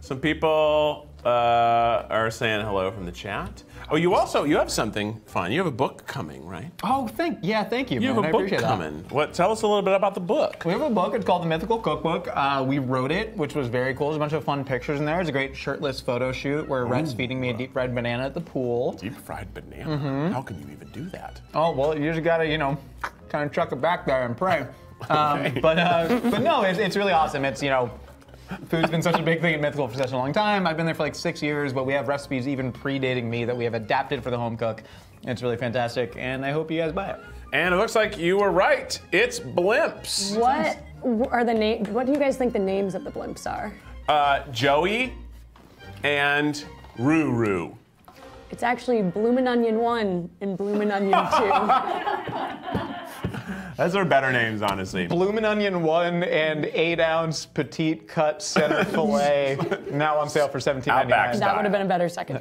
Some people uh, are saying hello from the chat. Oh, you also you have something fun. You have a book coming, right? Oh, thank yeah, thank you. You man. have a I book appreciate that. coming. What? Tell us a little bit about the book. We have a book. It's called The Mythical Cookbook. Uh, we wrote it, which was very cool. There's a bunch of fun pictures in there. It's a great shirtless photo shoot where Rhett's feeding me a deep fried banana at the pool. Deep fried banana. Mm-hmm. How can you even do that? Oh well, you just gotta, you know, kind of chuck it back there and pray. Um, but uh, but no, it's, it's really awesome. It's you know, Food's been such a big thing in Mythical for such a long time. I've been there for like six years, but we have recipes even predating me that we have adapted for the home cook. It's really fantastic, and I hope you guys buy it. And it looks like you were right. It's blimps. What are the name? What do you guys think the names of the blimps are? Uh, Joey and Ruru. It's actually Bloomin' Onion 1 and Bloomin' Onion 2. Those are better names, honestly. Bloomin' Onion 1 and 8 ounce petite cut center filet, now on sale for Outback $17.99. that would have been a better second.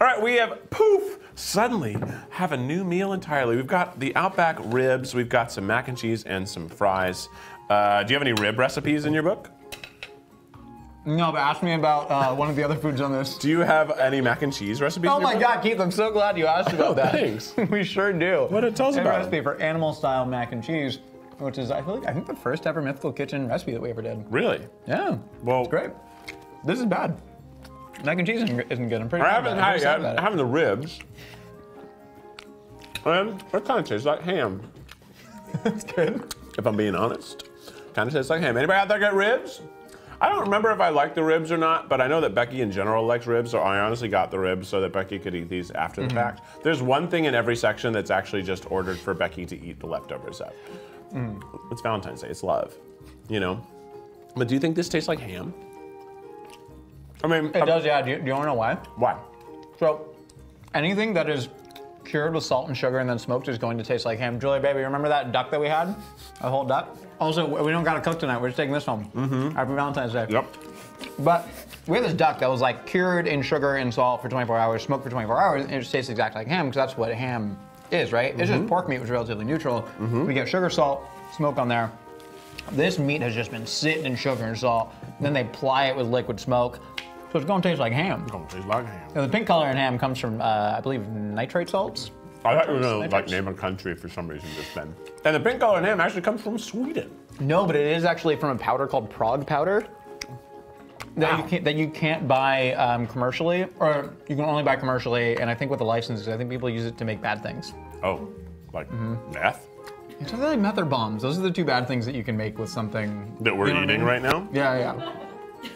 All right, we have poof. Suddenly, have a new meal entirely. We've got the Outback ribs. We've got some mac and cheese and some fries. Uh, do you have any rib recipes in your book? No, but ask me about uh, one of the other foods on this. Do you have any mac and cheese recipes? Oh my book? God, Keith, I'm so glad you asked about Oh, that. thanks. we sure do. What it tells us A about it? recipe for animal style mac and cheese, which is I feel like I think the first ever Mythical Kitchen recipe that we ever did. Really? Yeah. Well- it's great. This is bad. Mac and cheese isn't, good. I'm pretty. I haven't about it. I'm had yet. I'm having the ribs. And it kind of tastes like ham, It's good. if I'm being honest. Kind of tastes like ham. Anybody out there get ribs? I don't remember if I like the ribs or not, but I know that Becky in general likes ribs, so I honestly got the ribs so that Becky could eat these after the mm-hmm. fact. There's one thing in every section that's actually just ordered for Becky to eat the leftovers of. Mm. It's Valentine's Day, it's love, you know? But do you think this tastes like ham? I mean, It does, yeah. Do you, do you want to know why? Why? So, anything that is cured with salt and sugar and then smoked is going to taste like ham. Julia, baby, remember that duck that we had? A whole duck? Also, we don't got to cook tonight. We're just taking this home. Mm-hmm. Happy Valentine's Day. Yep. But we had this duck that was like cured in sugar and salt for 24 hours, smoked for 24 hours, and it just tastes exactly like ham because that's what ham is, right? It's just pork meat, which is relatively neutral. We get sugar, salt, smoke on there. This meat has just been sitting in sugar and salt. Then they ply it with liquid smoke. So it's going to taste like ham. It's gonna taste like ham. Now, the pink color in ham comes from, uh, I believe, nitrate salts. I thought you were gonna like name a country for some reason just then. And the pink color ham actually comes from Sweden. No, but it is actually from a powder called Prague powder. That Wow. you can't that you can't buy um, commercially, or you can only buy commercially. And I think with the licenses, I think people use it to make bad things. Oh, like meth It's either like meth or bombs. Those are the two bad things that you can make with something that we're you know what I eating mean? right now? Yeah, yeah.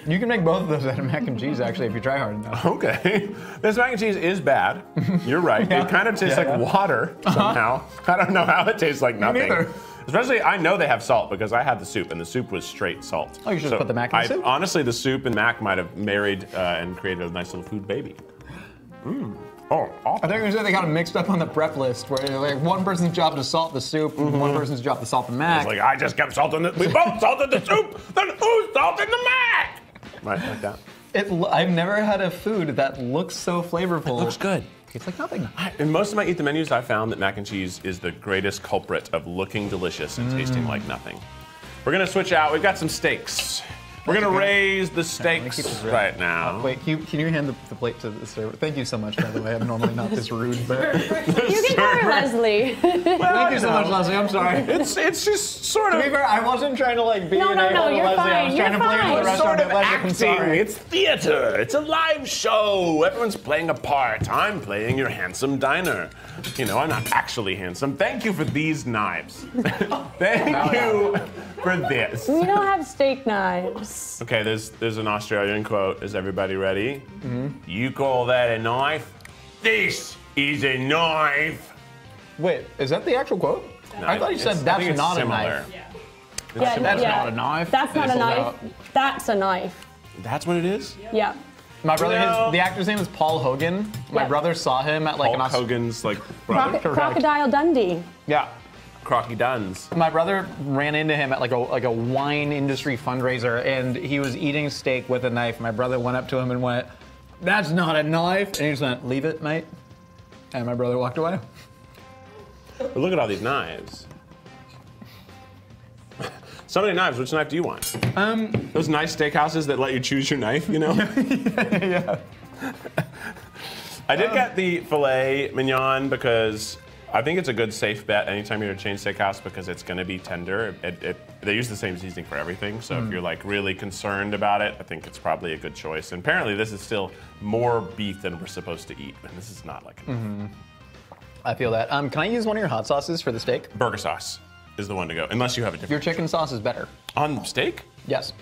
You can make both of those out of mac and cheese actually if you try hard enough. Okay. This mac and cheese is bad. You're right. Yeah. It kind of tastes Yeah, like yeah. Uh-huh. water somehow. I don't know how it tastes like nothing. neither. Especially, I know they have salt because I had the soup, and the soup was straight salt. Oh, you should have put the mac in the I- soup? Honestly, the soup and mac might have married uh, and created a nice little food baby. Mm. Oh, I awesome. think it was they got them mixed up on the prep list, where like one person's job to salt the soup, and one person's job to salt the mac. It's like I just kept salting it. We both salted the soup. Then who's salting the mac? Right, like that. It, I've never had a food that looks so flavorful. Looks good. It's like nothing. In most of my Eat the Menus, I found that mac and cheese is the greatest culprit of looking delicious and Mm. tasting like nothing. We're gonna switch out. We've got some steaks. We're gonna raise the stakes keep this right now. Uh, wait, can you, can you hand the, the plate to the server? Thank you so much, by the way. I'm normally not this rude, but You can call her Leslie. thank you so much, Leslie. I'm sorry. It's it's just sort To of be fair, I wasn't trying to like be No, an no, a-hole no, you're Leslie. I fine, was you're trying to play fine. for the restaurant sort of Leslie. Acting. sorry. It's theater. It's a live show. Everyone's playing a part. I'm playing your handsome diner. You know, I'm not actually handsome. Thank you for these knives. Thank you for this. we don't have steak knives. Okay, there's there's an Australian quote. Is everybody ready? Mm-hmm. You call that a knife? This is a knife. Wait, is that the actual quote? I thought you said that's think it's not a knife. Yeah, That's yeah. not a knife. That's not a knife. out. That's a knife. That's what it is. Yeah. My brother, No. his, the actor's name is Paul Hogan. My Yeah. brother saw him at like Hulk an Aus- Hogan's like brother, Croc- Crocodile Dundee. Yeah. Crocky Duns. My brother ran into him at like a like a wine industry fundraiser, and he was eating steak with a knife. My brother went up to him and went, "That's not a knife," and he just went, "Leave it, mate." And my brother walked away. But look at all these knives. So many knives. Which knife do you want? Um, Those nice steakhouses that let you choose your knife, you know? yeah. I did get the filet mignon because I think it's a good safe bet anytime you're at a chain steakhouse because it's going to be tender. It, it, they use the same seasoning for everything, so Hmm. if you're like really concerned about it, I think it's probably a good choice. And apparently, this is still more beef than we're supposed to eat, and this is not like Hmm. I feel that. Um, can I use one of your hot sauces for the steak? burger sauce is the one to go, unless you have a different. Your chicken sauce is better. on steak. Yes.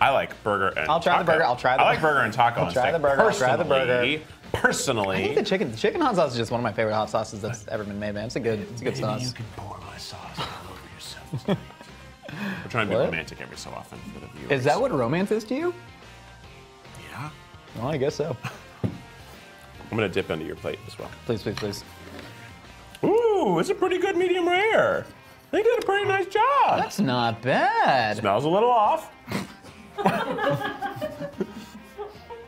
I like burger and I'll try the burger, I'll try the I like burger. burger and taco I'll on try steak. the burger, I'll try the Personally- burger. Personally, I think the chicken, the chicken hot sauce is just one of my favorite hot sauces that's ever been made, man. It's a good, it's a good maybe sauce. you can pour my sauce all over yourself. We're trying to be What? romantic every so often for the viewers. Is that what romance is to you? Yeah. Well, I guess so. I'm gonna dip into your plate as well. Please, please, please. Ooh, it's a pretty good medium rare. They did a pretty nice job. That's not bad. Smells a little off.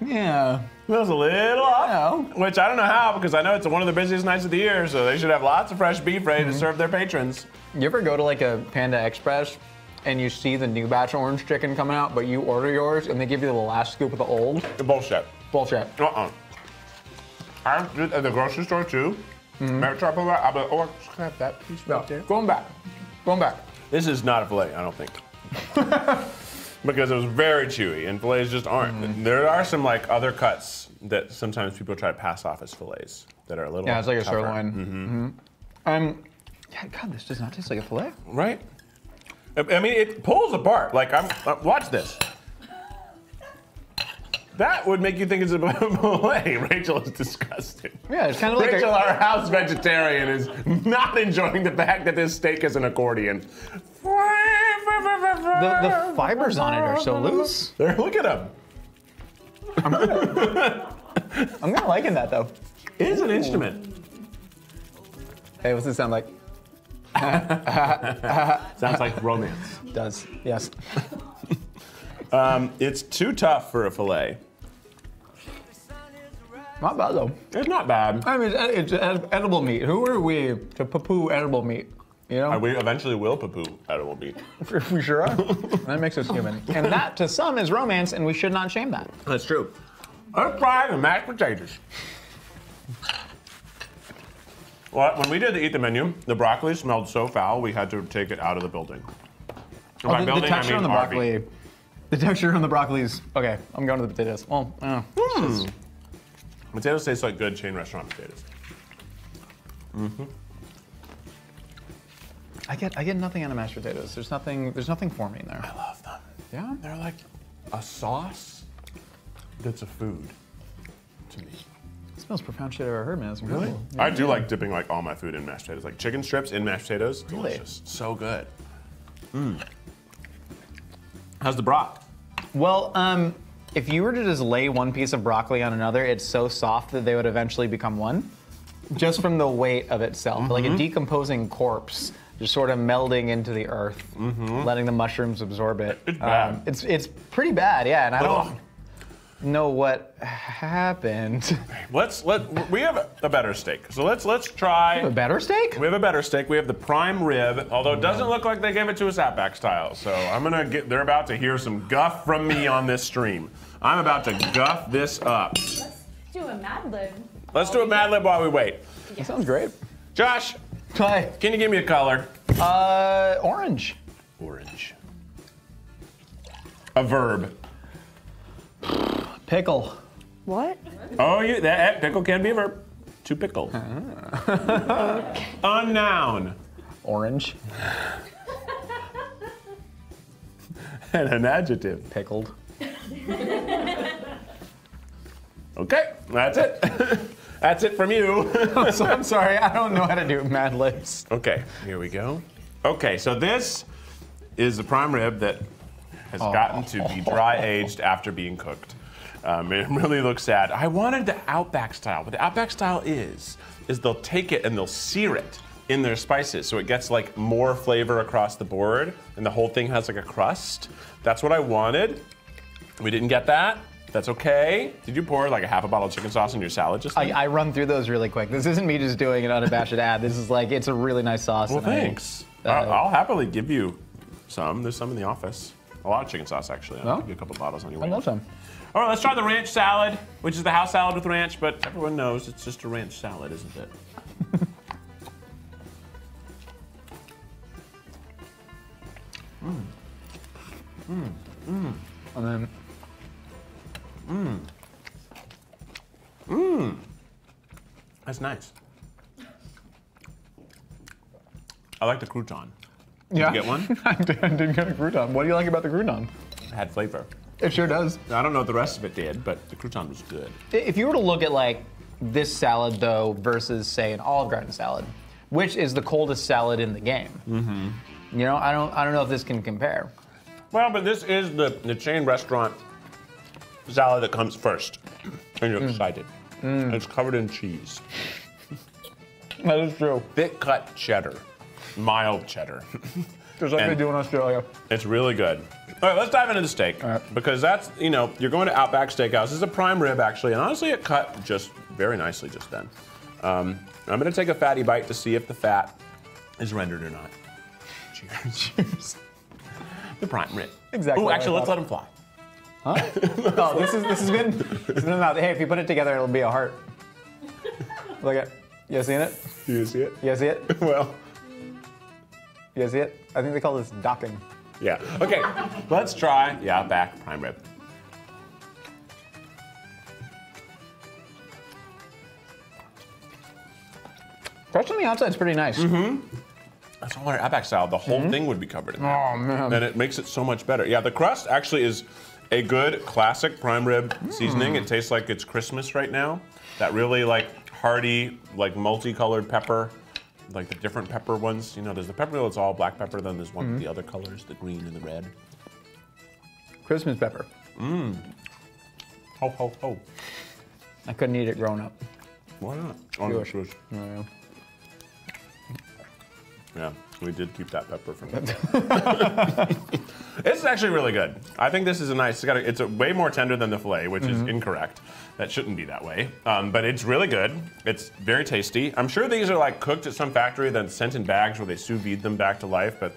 Yeah. Smells a little off. Which I don't know how because I know it's one of the busiest nights of the year, so they should have lots of fresh beef ready Mm-hmm. to serve their patrons. You ever go to like a Panda Express and you see the new batch of orange chicken coming out, but you order yours and they give you the last scoop of the old? Bullshit. Bullshit. Uh-uh. I did at the grocery store too. Mm-hmm. Mary Chop over, I'll be like, oh, I just have that piece right there. Going back. Going back. This is not a filet, I don't think. because it was very chewy, and fillets just aren't. Mm-hmm. There are some like other cuts that sometimes people try to pass off as fillets that are a little Yeah, it's like a tougher. sirloin. Mm-hmm. Um, yeah, God, this does not taste like a fillet. Right? I I mean, it pulls apart. Like, I'm. Uh, watch this. That would make you think it's a filet. Rachel is disgusted. Yeah, it's kind of like Rachel, a, our house vegetarian, is not enjoying the fact that this steak is an accordion. the, the fibers on it are so loose. There, look at them. I'm kind of liking that though. It is an instrument. Hey, what's it sound like? Sounds like romance. Does. Yes. Um, it's too tough for a filet. Not bad though. It's not bad. I mean, it's, it's edible meat. Who are we to poo-poo edible meat? You know? We eventually will poo edible meat. we sure are. that makes us human. And that, to some, is romance, and we should not shame that. That's true. Let's try the mashed potatoes. Well, when we did the eat the menu, the broccoli smelled so foul we had to take it out of the building. And Oh, the, the building, texture I on mean the RV. The texture on the broccoli is okay. I'm going to the potatoes. Well, uh, just- Potatoes taste like good chain restaurant potatoes. I get I get nothing out of mashed potatoes. There's nothing there's nothing for me in there. I love them. Yeah. They're like a sauce that's a food to me. It smells profound shit I've ever heard, man. It's incredible. I do like dipping like all my food in mashed potatoes, like chicken strips in mashed potatoes. Really? Delicious, so good. Mm. How's the broth? Well, um, if you were to just lay one piece of broccoli on another, it's so soft that they would eventually become one, just from the weight of itself, like Mm-hmm. a decomposing corpse, just sort of melding into the earth, letting the mushrooms absorb it. Mm-hmm. It's bad. Um, it's it's pretty bad, yeah. And I don't Ugh. Know what happened. Let's let we have a better steak. So let's let's try. a better steak? We have a better steak. We have the prime rib, although it doesn't look like they gave it to us Outback style. So I'm gonna get. They're about to hear some guff from me on this stream. I'm about to guff this up. Let's do a Mad Lib. Let's do a Mad Lib while we wait. That sounds great. Josh, Hi. can you give me a color? Uh, orange. Orange. A verb. Pickle. What? Oh, you that pickle can be a verb. To pickle. a noun. Orange. And an adjective. Pickled. Okay, that's it. that's it from you. so I'm sorry, I don't know how to do Mad Libs. okay, here we go. Okay, so this is the prime rib that has oh. gotten to be dry aged after being cooked. Um, it really looks sad. I wanted the Outback style. What the Outback style is, is they'll take it and they'll sear it in their spices so it gets like more flavor across the board and the whole thing has like a crust. That's what I wanted. We didn't get that. That's okay. Did you pour like a half a bottle of chicken sauce in your salad just I, now? I run through those really quick. This isn't me just doing an unabashed ad. This is like, it's a really nice sauce. Well, and I- thanks. uh, I'll, I'll happily give you some. There's some in the office. A lot of chicken sauce, actually. I'll Oh? give you a couple bottles on your I love some. All right, let's try the ranch salad, which is the house salad with ranch, but everyone knows it's just a ranch salad, isn't it? And then, Mmm. Mmm. That's nice. I like the crouton. Did yeah. get one? I, did, I did get a crouton. What do you like about the crouton? It had flavor. It sure does. I don't know what the rest of it did, but the crouton was good. If you were to look at like this salad though versus say an Olive Garden salad, which is the coldest salad in the game? Mm-hmm. You know, I don't I don't know if this can compare. Well, but this is the, the chain restaurant salad that comes first. And you're excited. And it's covered in cheese. That is true. Thick cut cheddar. Mild cheddar. Just like And- they do in Australia. It's really good. All right, let's dive into the steak. Right. Because that's, you know, you're going to Outback Steakhouse. This is a prime rib, actually. And honestly, it cut just very nicely just then. Um, I'm going to take a fatty bite to see if the fat is rendered or not. Cheers. Cheers. the prime rib. Exactly Oh, actually, let's thought. let him fly. Huh? oh, this is this is good. This is in the. Hey, if you put it together, it'll be a heart. Look at. You guys seeing it? Do you see it? You guys see it? Well, You guys see it? I think they call this docking. yeah. Okay, let's try Yeah, back prime rib. Crust on the outside's pretty nice. Mm-hmm. That's all our Outback style. The whole thing would be covered in that. Oh man. and it makes it so much better. Yeah, the crust actually is a good classic prime rib seasoning. It tastes like it's Christmas right now. That really like hearty, like multicolored pepper, like the different pepper ones. You know, there's the pepper that's all black pepper. Then there's one with mm-hmm. the other colors, the green and the red. Christmas pepper. Mmm. Ho ho ho! I couldn't eat it growing up. Why not? Oh. Jewish. Oh, yeah. Yeah, we did keep that pepper from it. this is actually really good. I think this is a nice. It's got. A, it's a way more tender than the fillet, which is incorrect. That shouldn't be that way. Um, but it's really good. It's very tasty. I'm sure these are like cooked at some factory, then sent in bags where they sous vide them back to life. But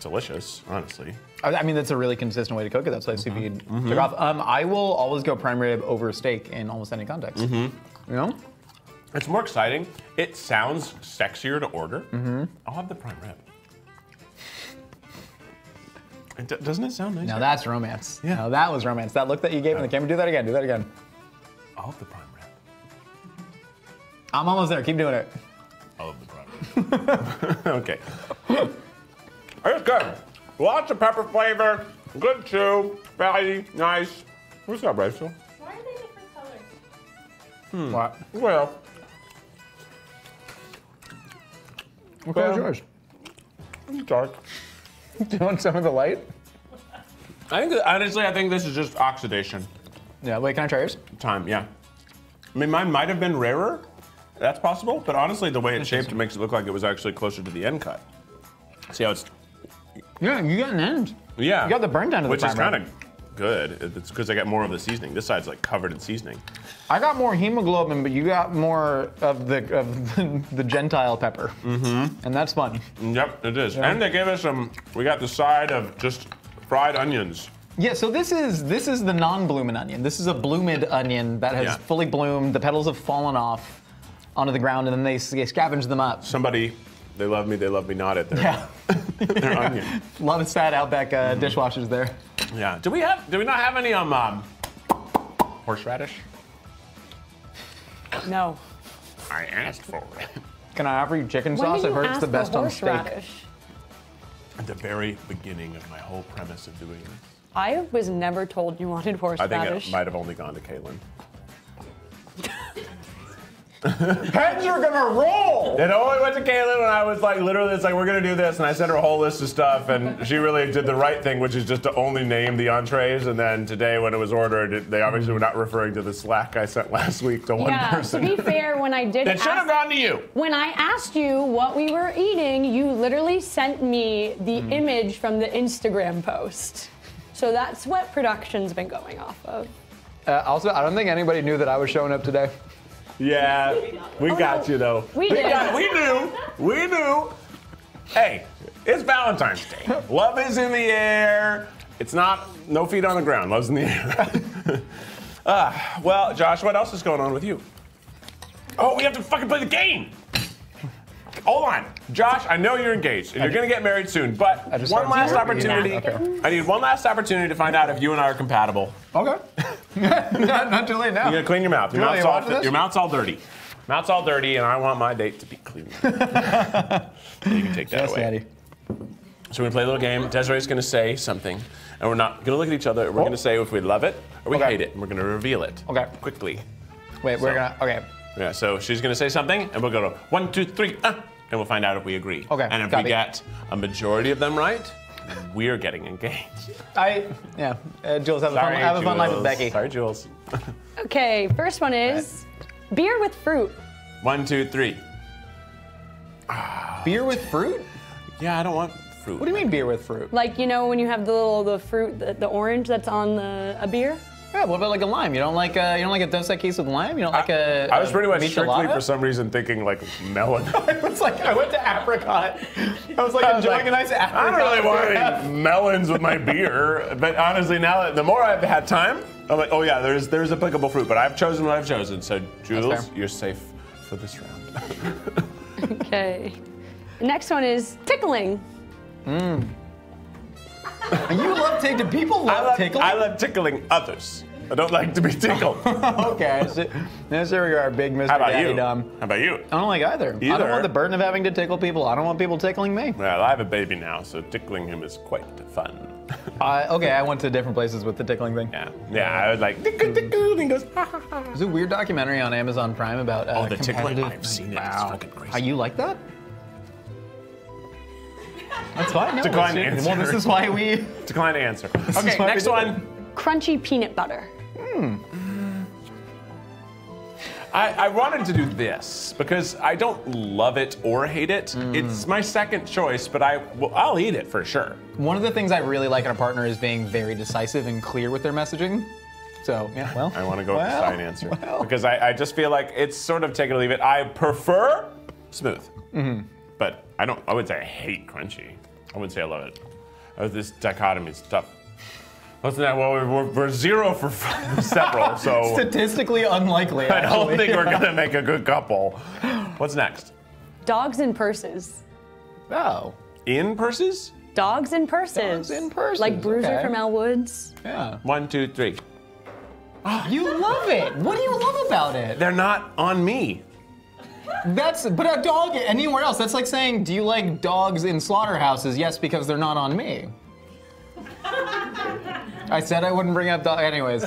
delicious, honestly. I mean, that's a really consistent way to cook it. That's why sous vide took off. Um, I will always go prime rib over steak in almost any context. You know? It's more exciting. It sounds sexier to order. Mm-hmm. I'll have the prime rib. It do- doesn't it sound nice? Now that's romance. Yeah. Now that was romance. That look that you gave in the camera. Do that again. Do that again. I'll have the prime rib. I'm almost there. Keep doing it. I love the prime rib. okay. It's good. Lots of pepper flavor. Good chew. Fatty. Nice. What's up, Rachel? Why are they different colors? Hmm. What? Well, What color's yours? dark. Do you want some of the light? I think that- honestly, I think this is just oxidation Yeah. Wait, can I try yours? time. Yeah. I mean, mine might have been rarer. That's possible, but honestly, the way it's shaped it makes it look like it was actually closer to the end cut. See how it's Yeah, you got an end. yeah. You got the burn down to the which is kind of good. It's because I got more of the seasoning. This side's like covered in seasoning. I got more hemoglobin, but you got more of the of the, the Gentile pepper. Mm-hmm. And that's fun. Yep, it is. And they gave us some. We got the side of just fried onions. Yeah, so this is this is the non-bloomin' onion. This is a bloomed onion that has Yeah. fully bloomed. The petals have fallen off onto the ground, and then they, they scavenge them up. Somebody, they love me, they love me not at their, Yeah, their onion. a lot of sad Outback uh, dishwashers there. Yeah. Do we have? Do we not have any um, um horseradish? No. I asked for it. Can I offer you chicken When sauce? did I've you heard it's the best on steak. horseradish? At the very beginning of my whole premise of doing this, I was never told you wanted horseradish. I think horseradish. it might have only gone to Caitlin. Heads are gonna roll. It only went to Caitlin when I was like, literally, it's like, we're gonna do this. And I sent her a whole list of stuff, and she really did the right thing, which is just to only name the entrees. And then today, when it was ordered, it, they obviously were not referring to the Slack I sent last week to one yeah, person. to be fair, when I did that it should have gone to you. when I asked you what we were eating, you literally sent me the Hmm. image from the Instagram post. So that's what production's been going off of. Uh, also, I don't think anybody knew that I was showing up today. Yeah, we got no. you though. We did. got- we knew. We knew. Hey, it's Valentine's Day. Love is in the air. It's not no feet on the ground. Love's in the air. Ah, well, Josh, what else is going on with you? Oh, we have to fucking play the game. Hold on, Josh. I know you're engaged and you're gonna get married soon, but I just one last to opportunity. Okay. I need one last opportunity to find out if you and I are compatible. Okay. not, not too late now. You're gonna clean your mouth. Your mouth's all your mouth's all dirty. Mouth's all dirty, and I want my date to be clean. you can take that Yes, away. Daddy. So we're gonna play a little game. Desiree's gonna say something, and we're not gonna look at each other. We're gonna say if we love it or we Okay. hate it, and we're gonna reveal it. Okay. Quickly. Wait, we're gonna. Okay. Yeah. So she's gonna say something, and we'll go to one, two, three, ah, and we'll find out if we agree. Okay, And if copy. we get a majority of them right, we're getting engaged. I. Yeah. Uh, Jules, have a fun, have a fun life with Becky. Sorry, Jules. Okay, first one is beer with fruit. One, two, three. Beer with fruit? Yeah, I don't want fruit. What do you mean beer with fruit? Like you know when you have the little the fruit the, the orange that's on the a beer. Yeah, what about like a lime? You don't like uh, you don't like a Dos Equis with lime? You don't like a I was pretty much strictly for some reason thinking like melon. It's like I went to apricot. I was like I was enjoying like, a nice apricot. I don't really want any melons with my beer, but honestly, now that the more I've had time, I'm like, oh yeah, there's there's applicable fruit, but I've chosen what I've chosen. So Jules, you're safe for this round. Okay. Next one is tickling. You love tickling. People love, I love tickling. I love tickling others. I don't like to be tickled. Okay, so, now there we are, big Mr. about Daddy you? Dumb. How about you? I don't like either. I don't want the burden of having to tickle people. I don't want people tickling me. Well, I have a baby now, so tickling him is quite fun. Uh, okay, I went to different places with the tickling thing. yeah, yeah, I was like tickle, tickle, and he goes. Ha, ha, ha. There's a weird documentary on Amazon Prime about uh, Oh, the tickling? I've seen it. It's fucking crazy. How you like that? That's fine. No, Decline it's- answer. Well, this is why we. Decline to answer. is Okay, why we next one. Crunchy peanut butter. I, I wanted to do this because I don't love it or hate it. Mm. It's my second choice, but I well, I'll eat it for sure. One of the things I really like in a partner is being very decisive and clear with their messaging. So yeah, well. I want to go with the well, side answer well. because I, I just feel like it's sort of take it or leave it. I prefer smooth, Mm-hmm. But I don't. I would say I hate crunchy. I wouldn't say I love it. Oh, this dichotomy is tough. What's that? Well, we're, we're zero for several, so Statistically unlikely. I don't actually. think we're gonna make a good couple. What's next? Dogs in purses. Oh, In purses? Dogs in purses. Dogs in purses, Like Bruiser okay. from Elle Woods. yeah. One, two, three. You love it. What do you love about it? They're not on me. That's but a dog anywhere else. That's like saying, do you like dogs in slaughterhouses? Yes, because they're not on me. I said I wouldn't bring up dog. Anyways,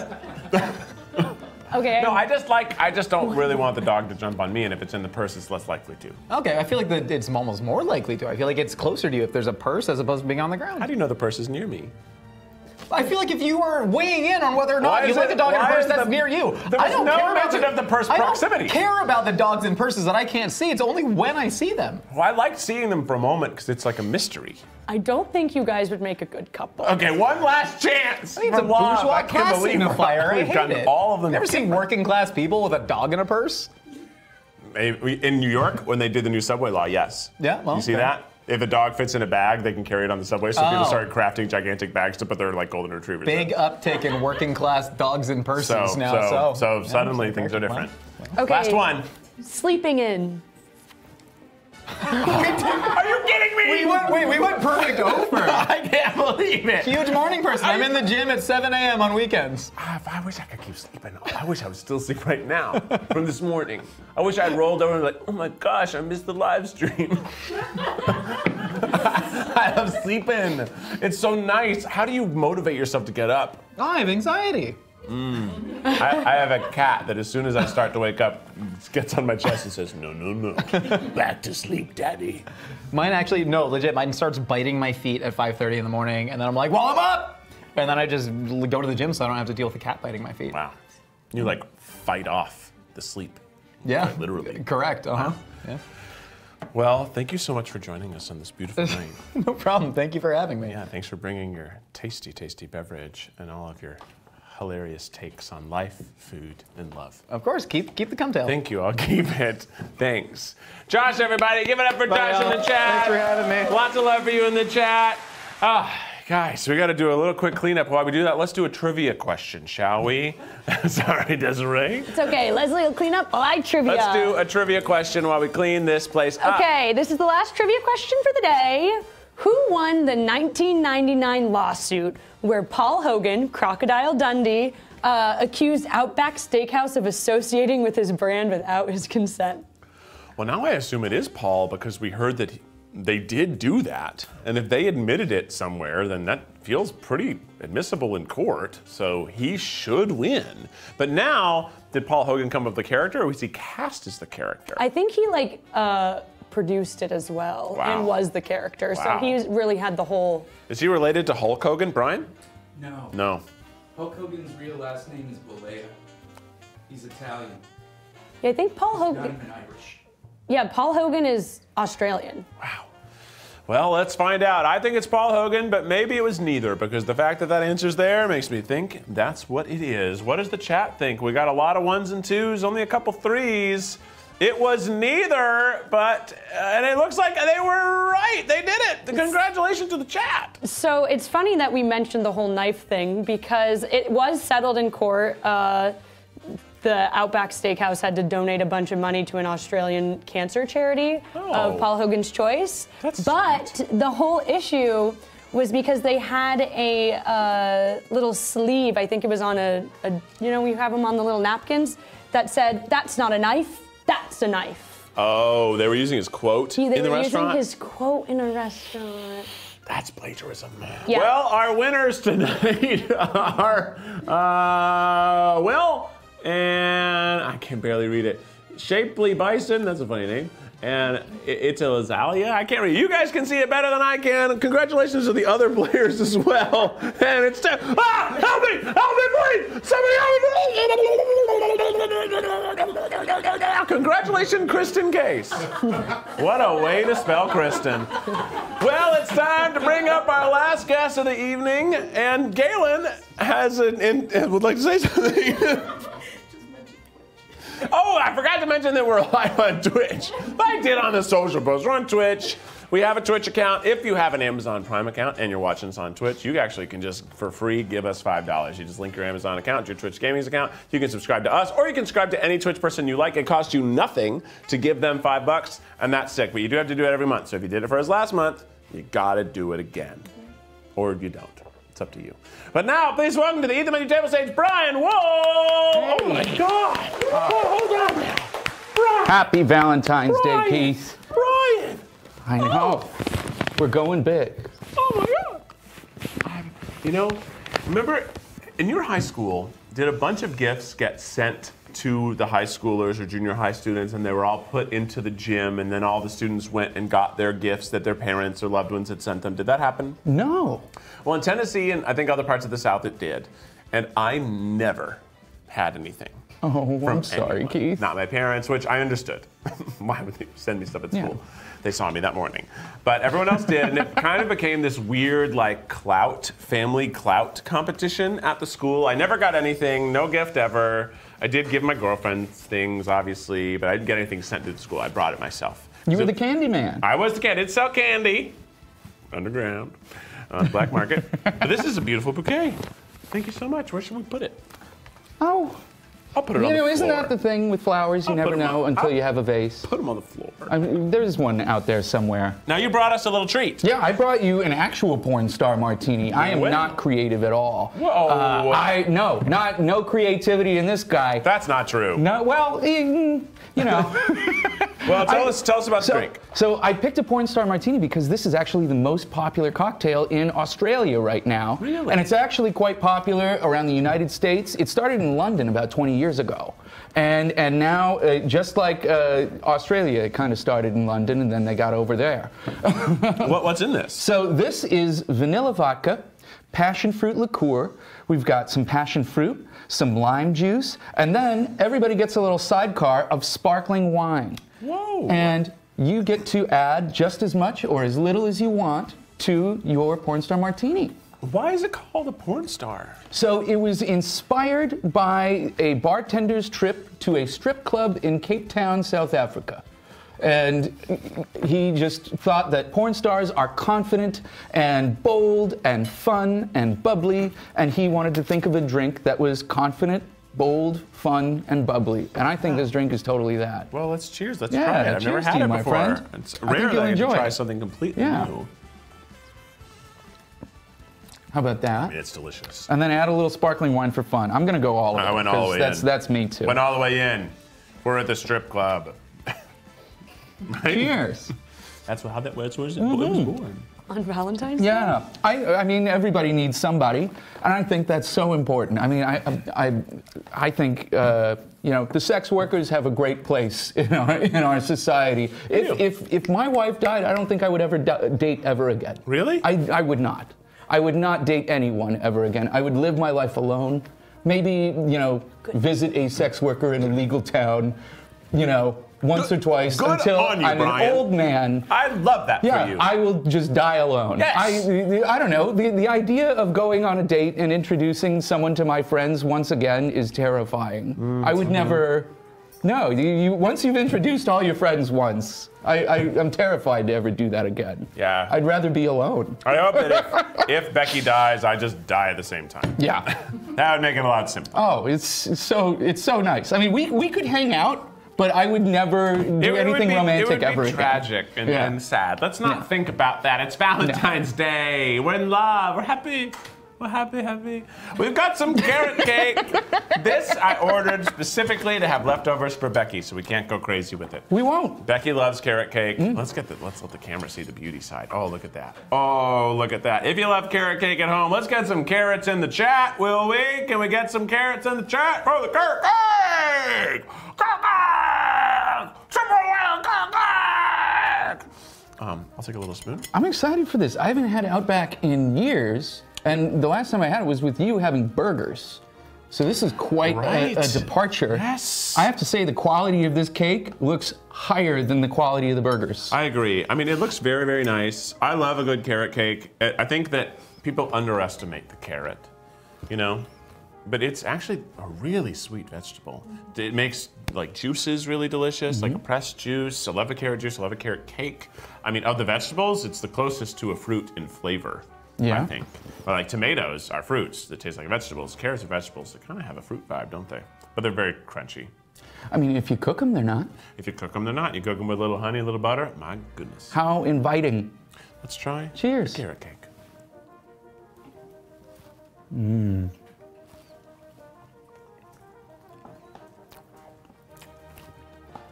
Okay. No, I just like. I just don't really want the dog to jump on me, and if it's in the purse, it's less likely to. okay. I feel like that it's almost more likely to. I feel like it's closer to you if there's a purse as opposed to being on the ground. How do you know the purse is near me? I feel like if you were weighing in on whether or Why not you is like it- a dog in a purse that's the- near you, There I don't no care about the, of the purse I don't proximity. care about the dogs in purses that I can't see. It's only when I see them. Well, I like seeing them for a moment because it's like a mystery. I don't think you guys would make a good couple. Okay, one last chance. It's a for love. bourgeois I can't class believe signifier. I We've hate gotten it. all of them. Never seen working class people with a dog in a purse? Maybe in New York when they did the new subway law. Yes. Yeah, well, you see okay. that? If a dog fits in a bag, they can carry it on the subway. So people Oh. started crafting gigantic bags to put their like golden retrievers. Big in. uptick in working class dogs in purses So, now. so, So, so suddenly things are American. different. Okay. Last one. Sleeping in. Are you kidding me? We went, wait, we went perfect over. I can't believe it. Huge morning person. I'm in the gym at 7 a.m. on weekends. Ah, if I wish I could keep sleeping. I wish I was still asleep right now from this morning. I wish I'd rolled over and like, oh my gosh, I missed the live stream. I love sleeping. It's so nice. How do you motivate yourself to get up? I have anxiety. I, I have a cat that as soon as I start to wake up, gets on my chest and says, no, no, no. Back to sleep, daddy. Mine actually, no, legit. Mine starts biting my feet at 5:30 in the morning, and then I'm like, "Well, I'm up," and then I just go to the gym so I don't have to deal with the cat biting my feet. Wow. You like fight off the sleep. Yeah, Quite literally. Correct. Uh huh. Yeah. Well, thank you so much for joining us on this beautiful night. No problem. Thank you for having me. Yeah, thanks for bringing your tasty, tasty beverage and all of your hilarious takes on life, food, and love. Of course. Keep keep the cum tail. Thank you. I'll keep it. Thanks. Josh, everybody, give it up for Bye, Josh in y'all. the chat. Thanks for having me. Lots of love for you in the chat. Ah, guys, we got to do a little quick cleanup. While we do that, let's do a trivia question, shall we? Sorry, Desiree. It's okay. Leslie will clean up while I trivia. Let's do a trivia question while we clean this place up. Okay, this is the last trivia question for the day. Who won the 1999 lawsuit where Paul Hogan, Crocodile Dundee, uh, accused Outback Steakhouse of associating with his brand without his consent? Well, now I assume it is Paul because we heard that he, they did do that. And if they admitted it somewhere, then that feels pretty admissible in court. So he should win. But now, did Paul Hogan come up with the character or was he cast as the character? I think he like uh, produced it as well Wow. and was the character. Wow. So he really had the whole. Is he related to Hulk Hogan, Brian? No. No. Hulk Hogan's real last name is Bollea. He's Italian, Yeah, I think Paul not Hogan. even Irish. Yeah, Paul Hogan is Australian. Wow. Well, let's find out. I think it's Paul Hogan, but maybe it was neither because the fact that that answer's there makes me think that's what it is. What does the chat think? We got a lot of ones and twos, only a couple threes. It was neither, but uh, and it looks like they were right. They did it. Congratulations to the chat. So it's funny that we mentioned the whole knife thing because it was settled in court. Uh, the Outback Steakhouse had to donate a bunch of money to an Australian cancer charity Oh. of Paul Hogan's choice. That's but the whole issue was because they had a uh, little sleeve. I think it was on a, a, you know, we have them on the little napkins that said, "That's not a knife. That's a knife." Oh, they were using his quote in the were restaurant. using his quote in a restaurant. That's plagiarism. Yeah. Well, our winners tonight are uh, Will and I can barely read it. Shapely Bison, that's a funny name. And it's a Lazalia. I can't read. You guys can see it better than I can. Congratulations to the other players as well. And it's time. Ah! Help me! Help me, please! Somebody help me! Congratulations, Kristen Case. What a way to spell Kristen. Well, it's time to bring up our last guest of the evening, and Galen has an, in, would like to say something. oh, I forgot to mention that we're live on Twitch. I did on the social post. We're on Twitch. We have a Twitch account. If you have an Amazon Prime account and you're watching us on Twitch, you actually can just, for free, give us $5. You just link your Amazon account your Twitch Gaming's account. You can subscribe to us, or you can subscribe to any Twitch person you like. It costs you nothing to give them five bucks, and that's sick. But you do have to do it every month. So if you did it for us last month, you gotta do it again. Or you don't. It's up to you. But now, please welcome to the Eat the Menu Table Stage, Brian Whoa! Oh my God! Oh, hold on now. Brian! Happy Valentine's Brian! Day, Keith. Brian! I know. We're going big. Oh my God! Um, you know, remember in your high school, did a bunch of gifts get sent to the high schoolers or junior high students and they were all put into the gym and then all the students went and got their gifts that their parents or loved ones had sent them? Did that happen? No. Well, in Tennessee and I think other parts of the South, it did. And I never had anything. Oh, I'm sorry, anyone. Keith. Not my parents, which I understood. Why would they send me stuff at Yeah. school? They saw me that morning. But everyone else did, and it kind of became this weird, like, clout, family clout competition at the school. I never got anything, no gift ever. I did give my girlfriend things, obviously, but I didn't get anything sent to the school. I brought it myself. You were the candy man. I was the kid. Did sell candy underground on the black market. but this is a beautiful bouquet. Thank you so much. Where should we put it? Oh, I'll put it you on know, the isn't floor. that the thing with flowers? You I'll never know on- until I'll- you have a vase. Put them on the floor. I mean, there's one out there somewhere. Now you brought us a little treat. Yeah, I brought you an actual porn star martini. I am When? not creative at all. Whoa. Uh, I no, not no creativity in this guy. That's not true. No, well, you know. Well, tell I- us, tell us about the drink. so I picked a porn star martini because this is actually the most popular cocktail in Australia right now. Really? And it's actually quite popular around the United States. It started in London about 20 years ago. And, and now, uh, just like uh, Australia, it kind of started in London and then they got over there. What, what's in this? So this is vanilla vodka, passion fruit liqueur. We've got some passion fruit, some lime juice, and then everybody gets a little sidecar of sparkling wine. Whoa. And you get to add just as much or as little as you want to your porn star martini. Why is it called a porn star? So it was inspired by a bartender's trip to a strip club in Cape Town, South Africa. And he just thought that porn stars are confident and bold and fun and bubbly, and he wanted to think of a drink that was confident, bold, fun, and bubbly. And I think this drink is totally that. Well, let's cheers. Let's Yeah, try it. I've never had you, it before. friend. It's I think you'll that I enjoy try it. something completely Yeah. new. How about I that? mean, it's delicious. And then add a little sparkling wine for fun. I'm gonna go all of I went all the 'cause way that's, in. That's me too. Went all the way in. We're at the strip club. Right? Cheers. That's how that was. was it was born. On Valentine's Day? Yeah, I, I mean, everybody needs somebody, and I think that's so important. I mean, I, I, I think, uh, you know, the sex workers have a great place in our, in our society. If, if, if my wife died, I don't think I would ever da- date ever again. Really? I, I would not. I would not date anyone ever again. I would live my life alone. Maybe, you know, visit a sex worker in a legal town, you know, once or twice good until on you, I'm Brian. an old man. I love that Yeah, for you. I will just die alone. Yes. I, I don't know. The, the idea of going on a date and introducing someone to my friends once again is terrifying. Mm, I would mm-hmm. never. No, you, you, once you've introduced all your friends once, I, I, I'm terrified to ever do that again. Yeah. I'd rather be alone. I hope that if, if Becky dies, I just die at the same time. Yeah. That would make it a lot simpler. Oh, it's it's so it's so nice. I mean, we we could hang out, but I would never do It anything be- romantic it would be ever again. tragic and, Yeah. and sad. Let's not Yeah. think about that. It's Valentine's Day. We're in love. We're happy. We're happy, happy. We've got some carrot cake. this I ordered specifically to have leftovers for Becky, so we can't go crazy with it. We won't. Becky loves carrot cake. Mm. Let's get the let's let the camera see the beauty side. Oh, look at that. Oh, look at that. If you love carrot cake at home, let's get some carrots in the chat, will we? Can we get some carrots in the chat for the carrot cake? Carrot cake! Triple layer carrot cake! Um, I'll take a little spoon. I'm excited for this. I haven't had Outback in years, and the last time I had it was with you having burgers. So this is quite a, a departure. Yes. I have to say the quality of this cake looks higher than the quality of the burgers. I agree. I mean, it looks very, very nice. I love a good carrot cake. I think that people underestimate the carrot, you know? But it's actually a really sweet vegetable. It makes like juices really delicious, like a mm-hmm. pressed juice. I love a carrot juice. I love a carrot cake. I mean, of the vegetables, it's the closest to a fruit in flavor. I think. But like tomatoes are fruits that taste like vegetables. Carrots are vegetables that kind of have a fruit vibe, don't they? But they're very crunchy. I mean, if you cook them, they're not. If you cook them, they're not. You cook them with a little honey, a little butter. My goodness. How inviting. Let's try. Cheers. Carrot cake. Mmm.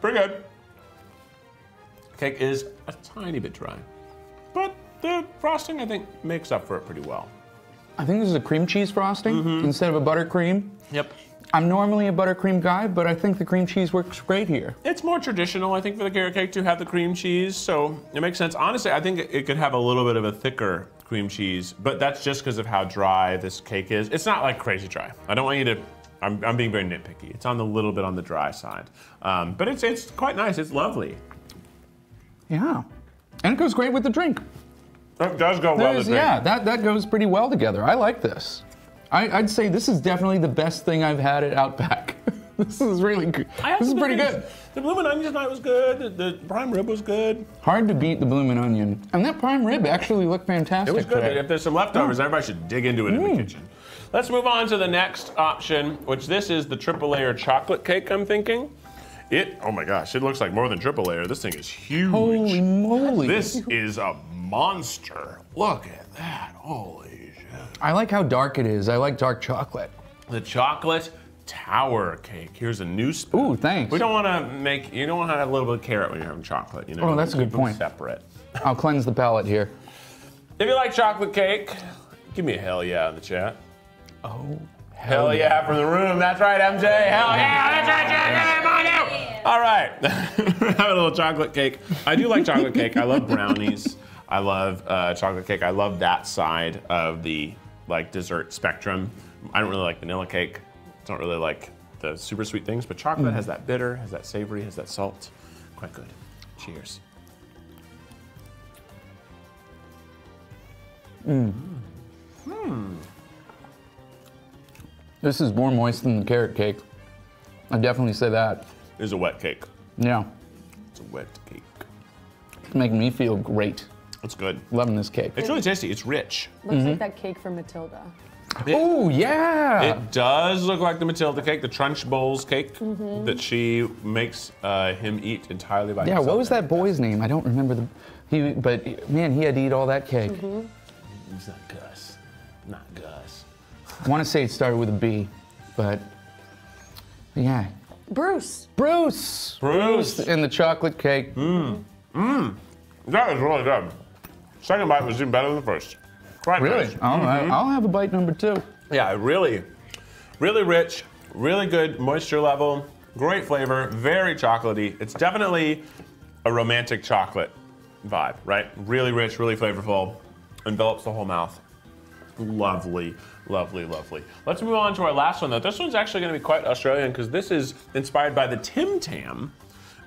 Pretty good. Cake is a tiny bit dry, but the frosting I think makes up for it pretty well. I think this is a cream cheese frosting Mm-hmm. instead of a buttercream. Yep. I'm normally a buttercream guy, but I think the cream cheese works great here. It's more traditional, I think, for the carrot cake to have the cream cheese, so it makes sense. Honestly, I think it could have a little bit of a thicker cream cheese, but that's just because of how dry this cake is. It's not like crazy dry. I don't want you to. I'm, I'm being very nitpicky. It's on the little bit on the dry side, um, but it's it's quite nice. It's lovely. Yeah. And it goes great with the drink. It does go well. There's- with yeah, that, that goes pretty well together. I like this. I, I'd say this is definitely the best thing I've had at Outback. this is really good. This is pretty good. The bloomin' onion tonight was good. The, the prime rib was good. Hard to beat the bloomin' onion. And that prime rib actually looked fantastic. It was good. today. If there's some leftovers, mm. everybody should dig into it in the mm. kitchen. Let's move on to the next option, which this is the triple layer chocolate cake. I'm thinking. It. Oh my gosh! It looks like more than triple layer. This thing is huge. Holy moly. This is a monster. Look at that. Holy shit. I like how dark it is. I like dark chocolate. The chocolate tower cake. Here's a new spoon. Ooh, thanks. We don't want to make. You don't want to have a little bit of carrot when you're having chocolate. You know. Oh, that's a good point. Separate. I'll cleanse the palate here. If you like chocolate cake, give me a hell yeah in the chat. Oh, Hell yeah from the room. That's right, MJ. Hell yeah. That's right, yeah, come on now. All right. Have a little chocolate cake. I do like chocolate cake. I love brownies. I love uh, chocolate cake. I love that side of the like dessert spectrum. I don't really like vanilla cake. I Don't really like the super sweet things, but chocolate mm. has that bitter, has that savory, has that salt. Quite good. Cheers. Mm. Hmm. This is more moist than the carrot cake. I definitely say that. It is a wet cake. Yeah. It's a wet cake. It's making me feel great. It's good. Loving this cake. It's really tasty. It's rich. Looks like mm-hmm. that cake from Matilda. Oh, yeah. It does look like the Matilda cake, the Trunchbull's cake mm-hmm. that she makes uh, him eat entirely by yeah, himself. Yeah, what was that boy's name? I don't remember the. He, but man, he had to eat all that cake. Mm-hmm. It's not Gus. Not Gus. I want to say it started with a B, but yeah. Bruce. Bruce. Bruce. and the chocolate cake. Mm. Mm. That was really good. Second bite was even better than the first. Quite Really? nice. All right. Mm-hmm. I'll have a bite number two. Yeah, really, really rich, really good moisture level, great flavor, very chocolatey. It's definitely a romantic chocolate vibe, right? Really rich, really flavorful, envelops the whole mouth. Lovely, lovely, lovely. Let's move on to our last one though. This one's actually going to be quite Australian because this is inspired by the Tim Tam,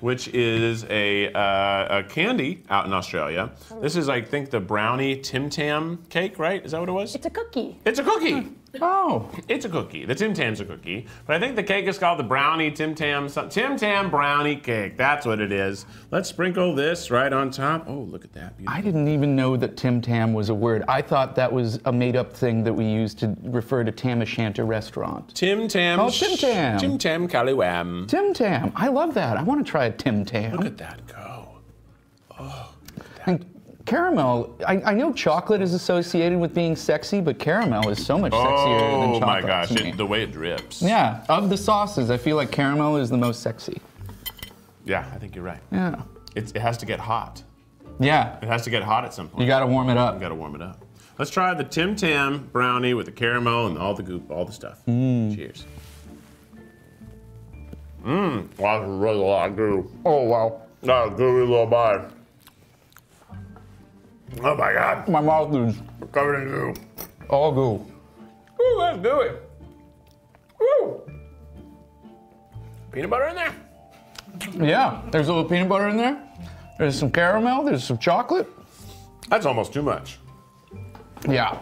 which is a, uh, a candy out in Australia. This is, I think, the brownie Tim Tam cake, right? Is that what it was? It's a cookie. It's a cookie. Oh, It's a cookie. The Tim Tam's a cookie, but I think the cake is called the brownie Tim Tam. Tim Tam brownie cake. That's what it is. Let's sprinkle this right on top. Oh, look at that. I didn't even know that Tim Tam was a word. I thought that was a made-up thing that we used to refer to Tam O'Shanter restaurant. Tim Tam. Oh, Tim Tam. Tim Tam Callywam. Tim Tam. I love that. I want to try a Tim Tam. Look at that go. Oh, and caramel, I, I know chocolate is associated with being sexy, but caramel is so much sexier than chocolate. Oh my gosh, it, the way it drips. yeah, of the sauces, I feel like caramel is the most sexy. Yeah, I think you're right. Yeah. It's, it has to get hot. Yeah. It has to get hot at some point. You got to warm it up. You gotta warm it up. Let's try the Tim Tam brownie with the caramel and all the goop, all the stuff. Mm. Cheers. Mmm, wow, that's really a lot of goo. Oh wow. Not a gooey little bite. Oh my god, My mouth is covered in goo. all goo. Ooh, that's gooey. Woo! Peanut butter in there? Yeah. There's a little peanut butter in there. There's some caramel. There's some chocolate. That's almost too much. Yeah.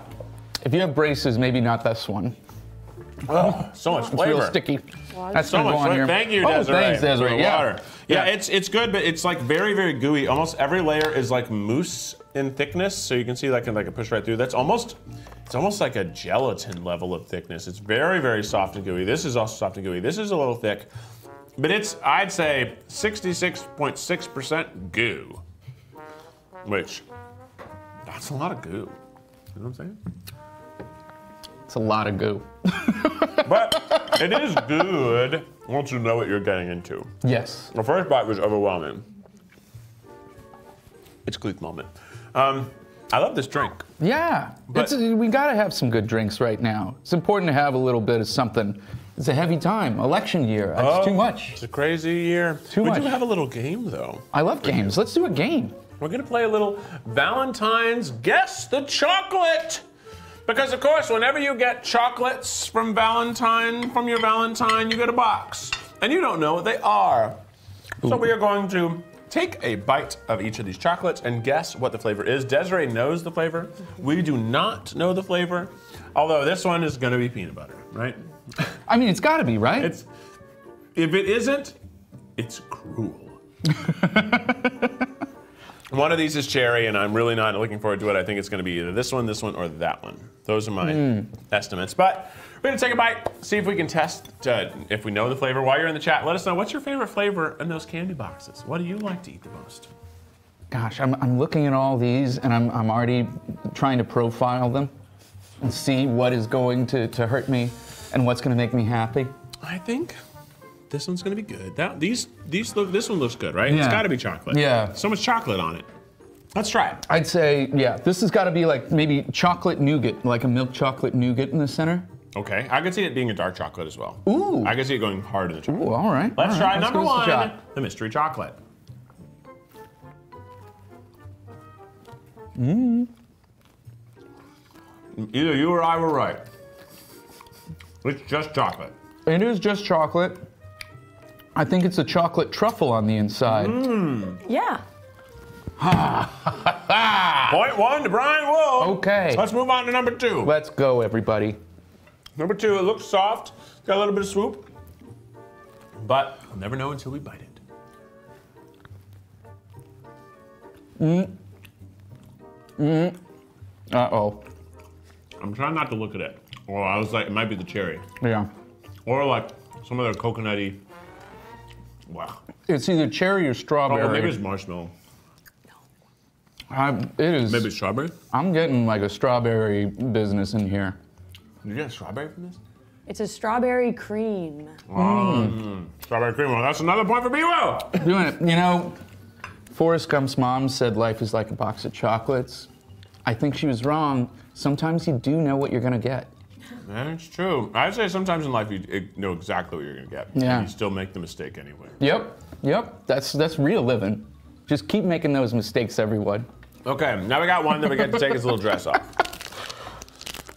If you have braces, maybe not this one. Oh, So much It's flavor. real sticky. That's So much flavor. here. Thank you, Desiree. oh, thanks, Desiree. the Yeah. water. Yeah, it's it's good, but it's like very very gooey. Almost every layer is like mousse in thickness, so you can see like like a push right through. That's almost it's almost like a gelatin level of thickness. It's very very soft and gooey. This is also soft and gooey. This is a little thick, but it's I'd say 66.6% goo, which that's a lot of goo. You know what I'm saying? It's a lot of goo. But it is good once you know what you're getting into. Yes. The first bite was overwhelming. It's Gleek moment. Um, I love this drink. Yeah. But- it's, we got to have some good drinks right now. It's important to have a little bit of something. It's a heavy time. Election year. That's Oh, too much. It's a crazy year. Too we much. do have a little game though. I love games. Let's do a game. We're gonna play a little Valentine's Guess the Chocolate. Because of course, whenever you get chocolates from Valentine, from your Valentine, you get a box. And you don't know what they are. So we are going to take a bite of each of these chocolates and guess what the flavor is. Desiree knows the flavor. We do not know the flavor. Although this one is gonna be peanut butter, right? I mean, it's got to be, right? It's if it isn't, it's cruel. one of these is cherry, and I'm really not looking forward to it. I think it's going to be either this one, this one, or that one. Those are my hmm. estimates. But we're to take a bite, see if we can test uh, if we know the flavor. While you're in the chat, let us know what's your favorite flavor in those candy boxes. What do you like to eat the most? Gosh, I'm, I'm looking at all these and I'm, I'm already trying to profile them and see what is going to, to hurt me and what's going to make me happy. I think this one's going to be good. That these these look. This one looks good, right? Yeah. It's got to be chocolate. Yeah. So much chocolate on it. Let's try it. I'd say, yeah, this has got to be like maybe chocolate nougat, like a milk chocolate nougat in the center. Okay, I could see it being a dark chocolate as well. Ooh. I could see it going hard in the chocolate. Ooh, all right. Let's all try right, number give this a one, shot. the mystery chocolate. Mm. Either you or I were right. It's just chocolate. It is just chocolate. I think it's a chocolate truffle on the inside. Mmm. Yeah. Point one to Brian Wool. Okay. Let's move on to number two. Let's go, everybody. Number two, it looks soft, got a little bit of swoop, but we'll never know until we bite it. Mm. Mm. Uh oh. I'm trying not to look at it. Or I was like, it might be the cherry. Yeah. Or like some other coconutty. Wow. It's either cherry or Oh, strawberry. well, maybe it's marshmallow. I, it is. Maybe strawberry. I'm getting like a strawberry business in here. Did you get strawberry from this? It's a strawberry cream. Mm. Strawberry cream. Well, that's another point for BWO. Doing it. You know, Forrest Gump's mom said life is like a box of chocolates. I think she was wrong. Sometimes you do know what you're gonna get. That's true. I'd say sometimes in life you know exactly what you're gonna get. Yeah. And you still make the mistake anyway. Yep, yep. That's that's real living. Just keep making those mistakes, everyone. Okay, now we got one that we get to take his little dress off.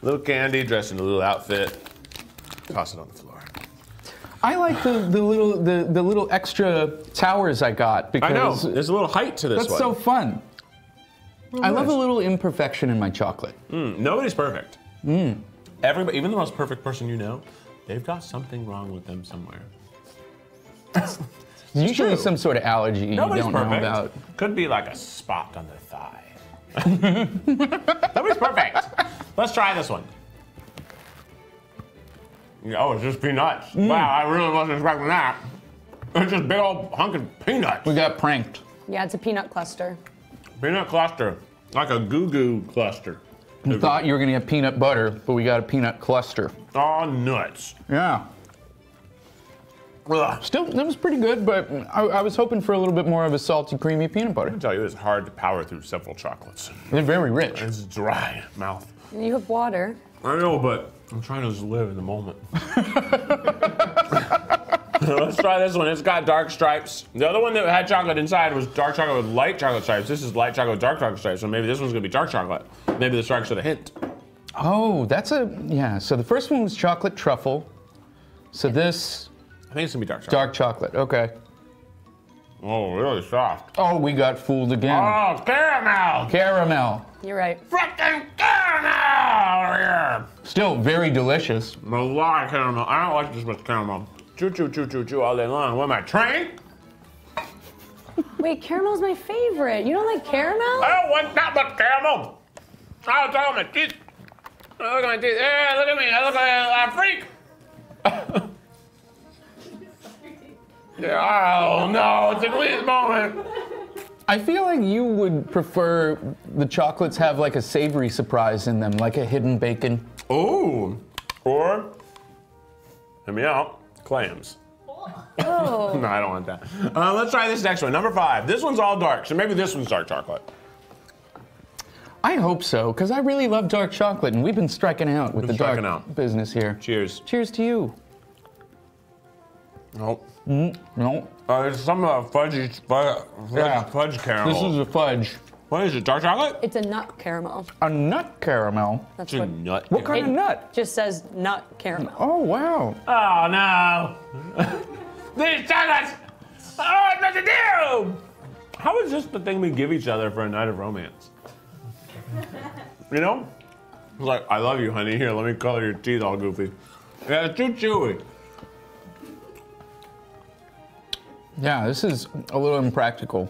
Little candy dressed in a little outfit. Toss it on the floor. I like the, the little the, the little extra towers I got I know. because There's a little height to this that's one. so fun. I love a little imperfection in my chocolate. Mm, nobody's perfect. Everybody, even the most perfect person you know, they've got something wrong with them somewhere. Usually some sort of allergy you Nobody's don't perfect. know about. Could be like a spot on their thigh. Nobody's perfect. Let's try this one. Oh, it's just peanuts. Mm. Wow, I really wasn't expecting that. It's just big old hunk of peanuts. We got pranked. Yeah, it's a peanut cluster. Peanut cluster, like a goo goo cluster. We thought you were gonna get peanut butter, but we got a peanut cluster. Oh, nuts. Yeah. Ugh. Still, that was pretty good, but I, I was hoping for a little bit more of a salty, creamy peanut butter. I tell you, it's hard to power through several chocolates. They're very rich. It's dry mouth. You have water. I know, but I'm trying to just live in the moment. Let's try this one. It's got dark stripes. The other one that had chocolate inside was dark chocolate with light chocolate stripes. This is light chocolate with dark chocolate stripes. So maybe this one's gonna be dark chocolate. Maybe the stripes are the hint. Oh, that's a yeah. So the first one was chocolate truffle. So this I think it's gonna be dark chocolate. dark chocolate. Okay. Oh, really soft. Oh, we got fooled again. Oh, caramel! Caramel. You're right. Frickin' caramel! Yeah. Still very delicious. A lot of caramel. I don't like this much caramel. Choo choo choo choo choo all day long. What am I, train? Wait, caramel's my favorite. You don't like caramel? I don't want that much caramel. Oh, I was talking my teeth. Look at my teeth. Yeah, look at me. I look like a, a freak. yeah, oh no, it's a Glee's moment. I feel like you would prefer the chocolates have like a savory surprise in them, like a hidden bacon. Ooh. Or, hear me out, clams. Oh. No, I don't want that. Uh, let's try this next one. Number five. This one's all dark, so maybe this one's dark chocolate. I hope so, because I really love dark chocolate, and we've been striking out with Been the dark out. business here. Cheers. Cheers to you. Nope. No, Uh, there's some uh, fudgy, fudge, Yeah. fudge caramel. this is a fudge. what is it? Dark chocolate? It's a nut caramel. A nut caramel. That's It's a nut. What kind of It nut? just says nut caramel. Oh wow. Oh no! These chocolates! Oh, what to do? How is this the thing we give each other for a night of romance? You know? It's like, I love you, honey. Here, let me color your teeth all goofy. Yeah, it's too chewy. Yeah, this is a little impractical.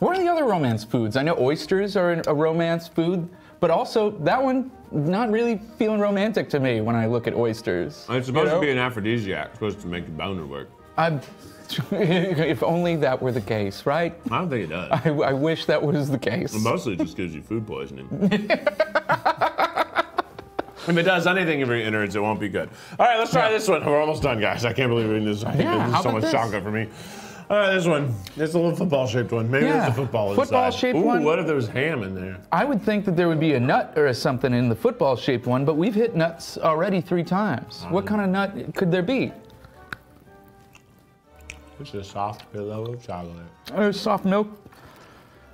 What are the other romance foods? I know oysters are a romance food, but also that one not really feeling romantic to me when I look at oysters. It's supposed You know? to be an aphrodisiac, it's supposed to make the boner work. I'm, if only that were the case, right? I don't think it does. I, I wish that was the case. Mostly just gives you food poisoning. if it does anything in your innards, it won't be good. All right, let's try this one. We're almost done, guys. I can't believe we're in this. I think Yeah, this how is so much this? chocolate for me. All right, this one. It's a little football-shaped one. Maybe Yeah, there's a football inside. football-shaped Ooh, one. what if there was ham in there? I would think that there would be a nut or something in the football shaped one, but we've hit nuts already three times. What kind of nut could there be? It's a soft pillow of chocolate. Or soft milk?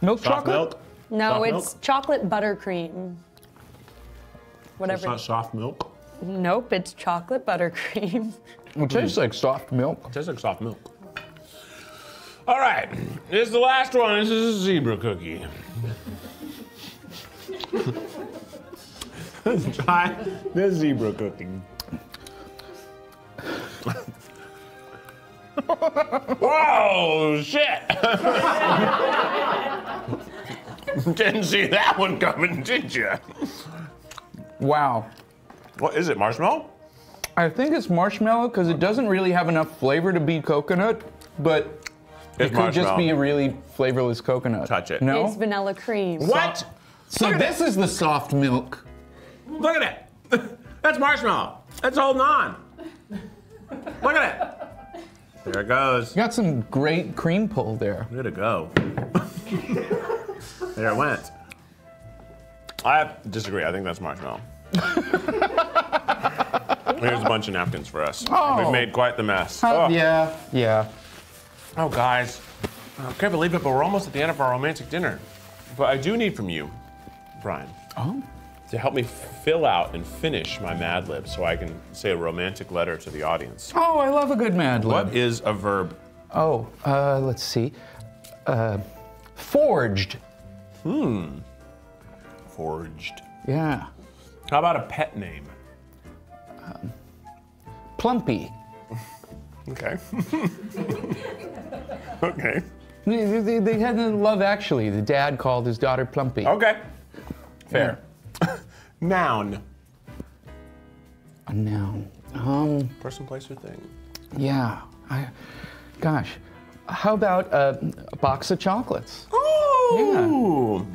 Milk Soft chocolate? milk? No, Soft it's milk? chocolate buttercream. It's Whatever. not soft milk. Nope, it's chocolate buttercream. It tastes like soft milk. It tastes like soft milk. All right, this is the last one. This is a zebra cookie. Let's try the zebra cookie. Whoa, shit! Didn't see that one coming, did you? Wow. What is it, marshmallow? I think it's marshmallow because it doesn't really have enough flavor to be coconut, but it could just be a really flavorless coconut. Touch it. No? It's vanilla cream. What? so this is the soft milk. Look at it. That's marshmallow. It's holding on. Look at it. There it goes. You got some great cream pull there. Way to go. there it went. I disagree. I think that's marshmallow. Here's a bunch of napkins for us. Oh. We've made quite the mess. Oh, Oh, yeah, yeah. oh, guys. I can't believe it, but we're almost at the end of our romantic dinner. But I do need from you, Brian, Oh, to help me fill out and finish my Mad Lib so I can say a romantic letter to the audience. oh, I love a good Mad Lib. What is a verb? Oh, uh, let's see. Uh, forged. Forged. Yeah. How about a pet name? Plumpy. Okay. okay. They, they, they had in Love Actually. The dad called his daughter Plumpy. Okay. Fair. Noun. A noun. Um, Person, place, or thing. yeah. I, gosh. How about uh, a box of chocolates? Ooh.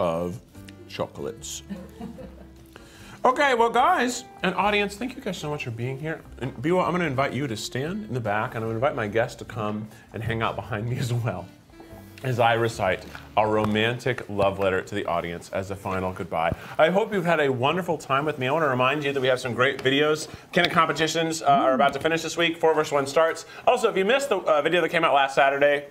Of chocolates. Okay, well, guys and audience, thank you guys so much for being here. And Biwa, I'm going to invite you to stand in the back, and I'm going to invite my guests to come and hang out behind me as well. As I recite a romantic love letter to the audience as a final goodbye. I hope you've had a wonderful time with me. I want to remind you that we have some great videos. Canon competitions uh, are about to finish this week. Four versus one starts. Also, if you missed the uh, video that came out last Saturday,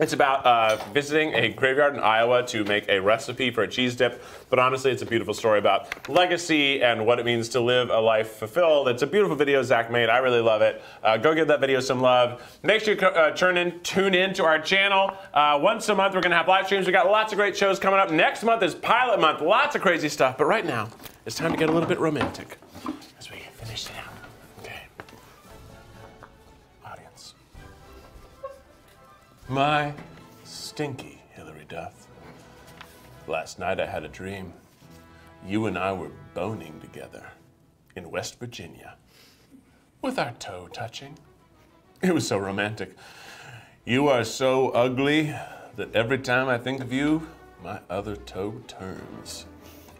it's about uh, visiting a graveyard in Iowa to make a recipe for a cheese dip. But honestly, it's a beautiful story about legacy and what it means to live a life fulfilled. It's a beautiful video Zach made. I really love it. Uh, go give that video some love. Make sure you uh, turn in, tune in to our channel. Uh, once a month, we're going to have live streams. We've got lots of great shows coming up. Next month is Pilot Month. Lots of crazy stuff. But right now, it's time to get a little bit romantic as we finish it My stinky Hilary Duff. Last night I had a dream. You and I were boning together in West Virginia with our toe touching. It was so romantic. You are so ugly that every time I think of you, my other toe turns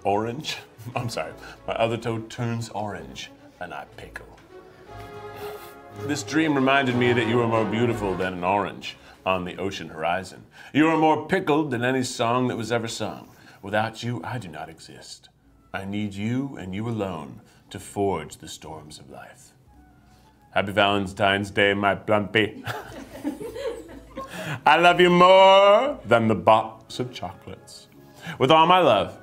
orange. I'm sorry, my other toe turns orange and I pickle. This dream reminded me that you are more beautiful than an orange on the ocean horizon. You are more pickled than any song that was ever sung. Without you, I do not exist. I need you and you alone to forge the storms of life. Happy Valentine's Day, my plumpy. I love you more than the box of chocolates. With all my love.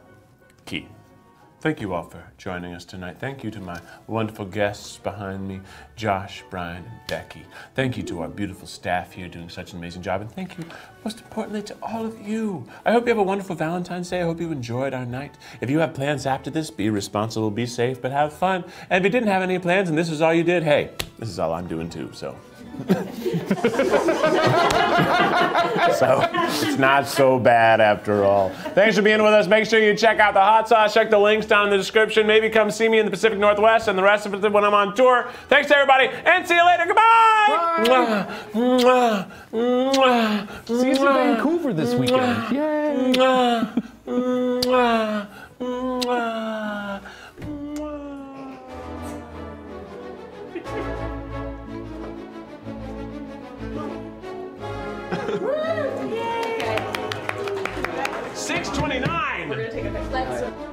Thank you all for joining us tonight. Thank you to my wonderful guests behind me, Josh, Brian, and Becky. Thank you to our beautiful staff here doing such an amazing job. And thank you, most importantly, to all of you. I hope you have a wonderful Valentine's Day. I hope you enjoyed our night. If you have plans after this, be responsible, be safe, but have fun. And if you didn't have any plans and this is all you did, hey, this is all I'm doing too, so. So it's not so bad after all. Thanks for being with us. Make sure you check out the hot sauce. Check the links down in the description. Maybe come see me in the Pacific Northwest and the rest of it when I'm on tour. Thanks to everybody and see you later. Goodbye. Mwah, See us in Vancouver this weekend. Yay! 629.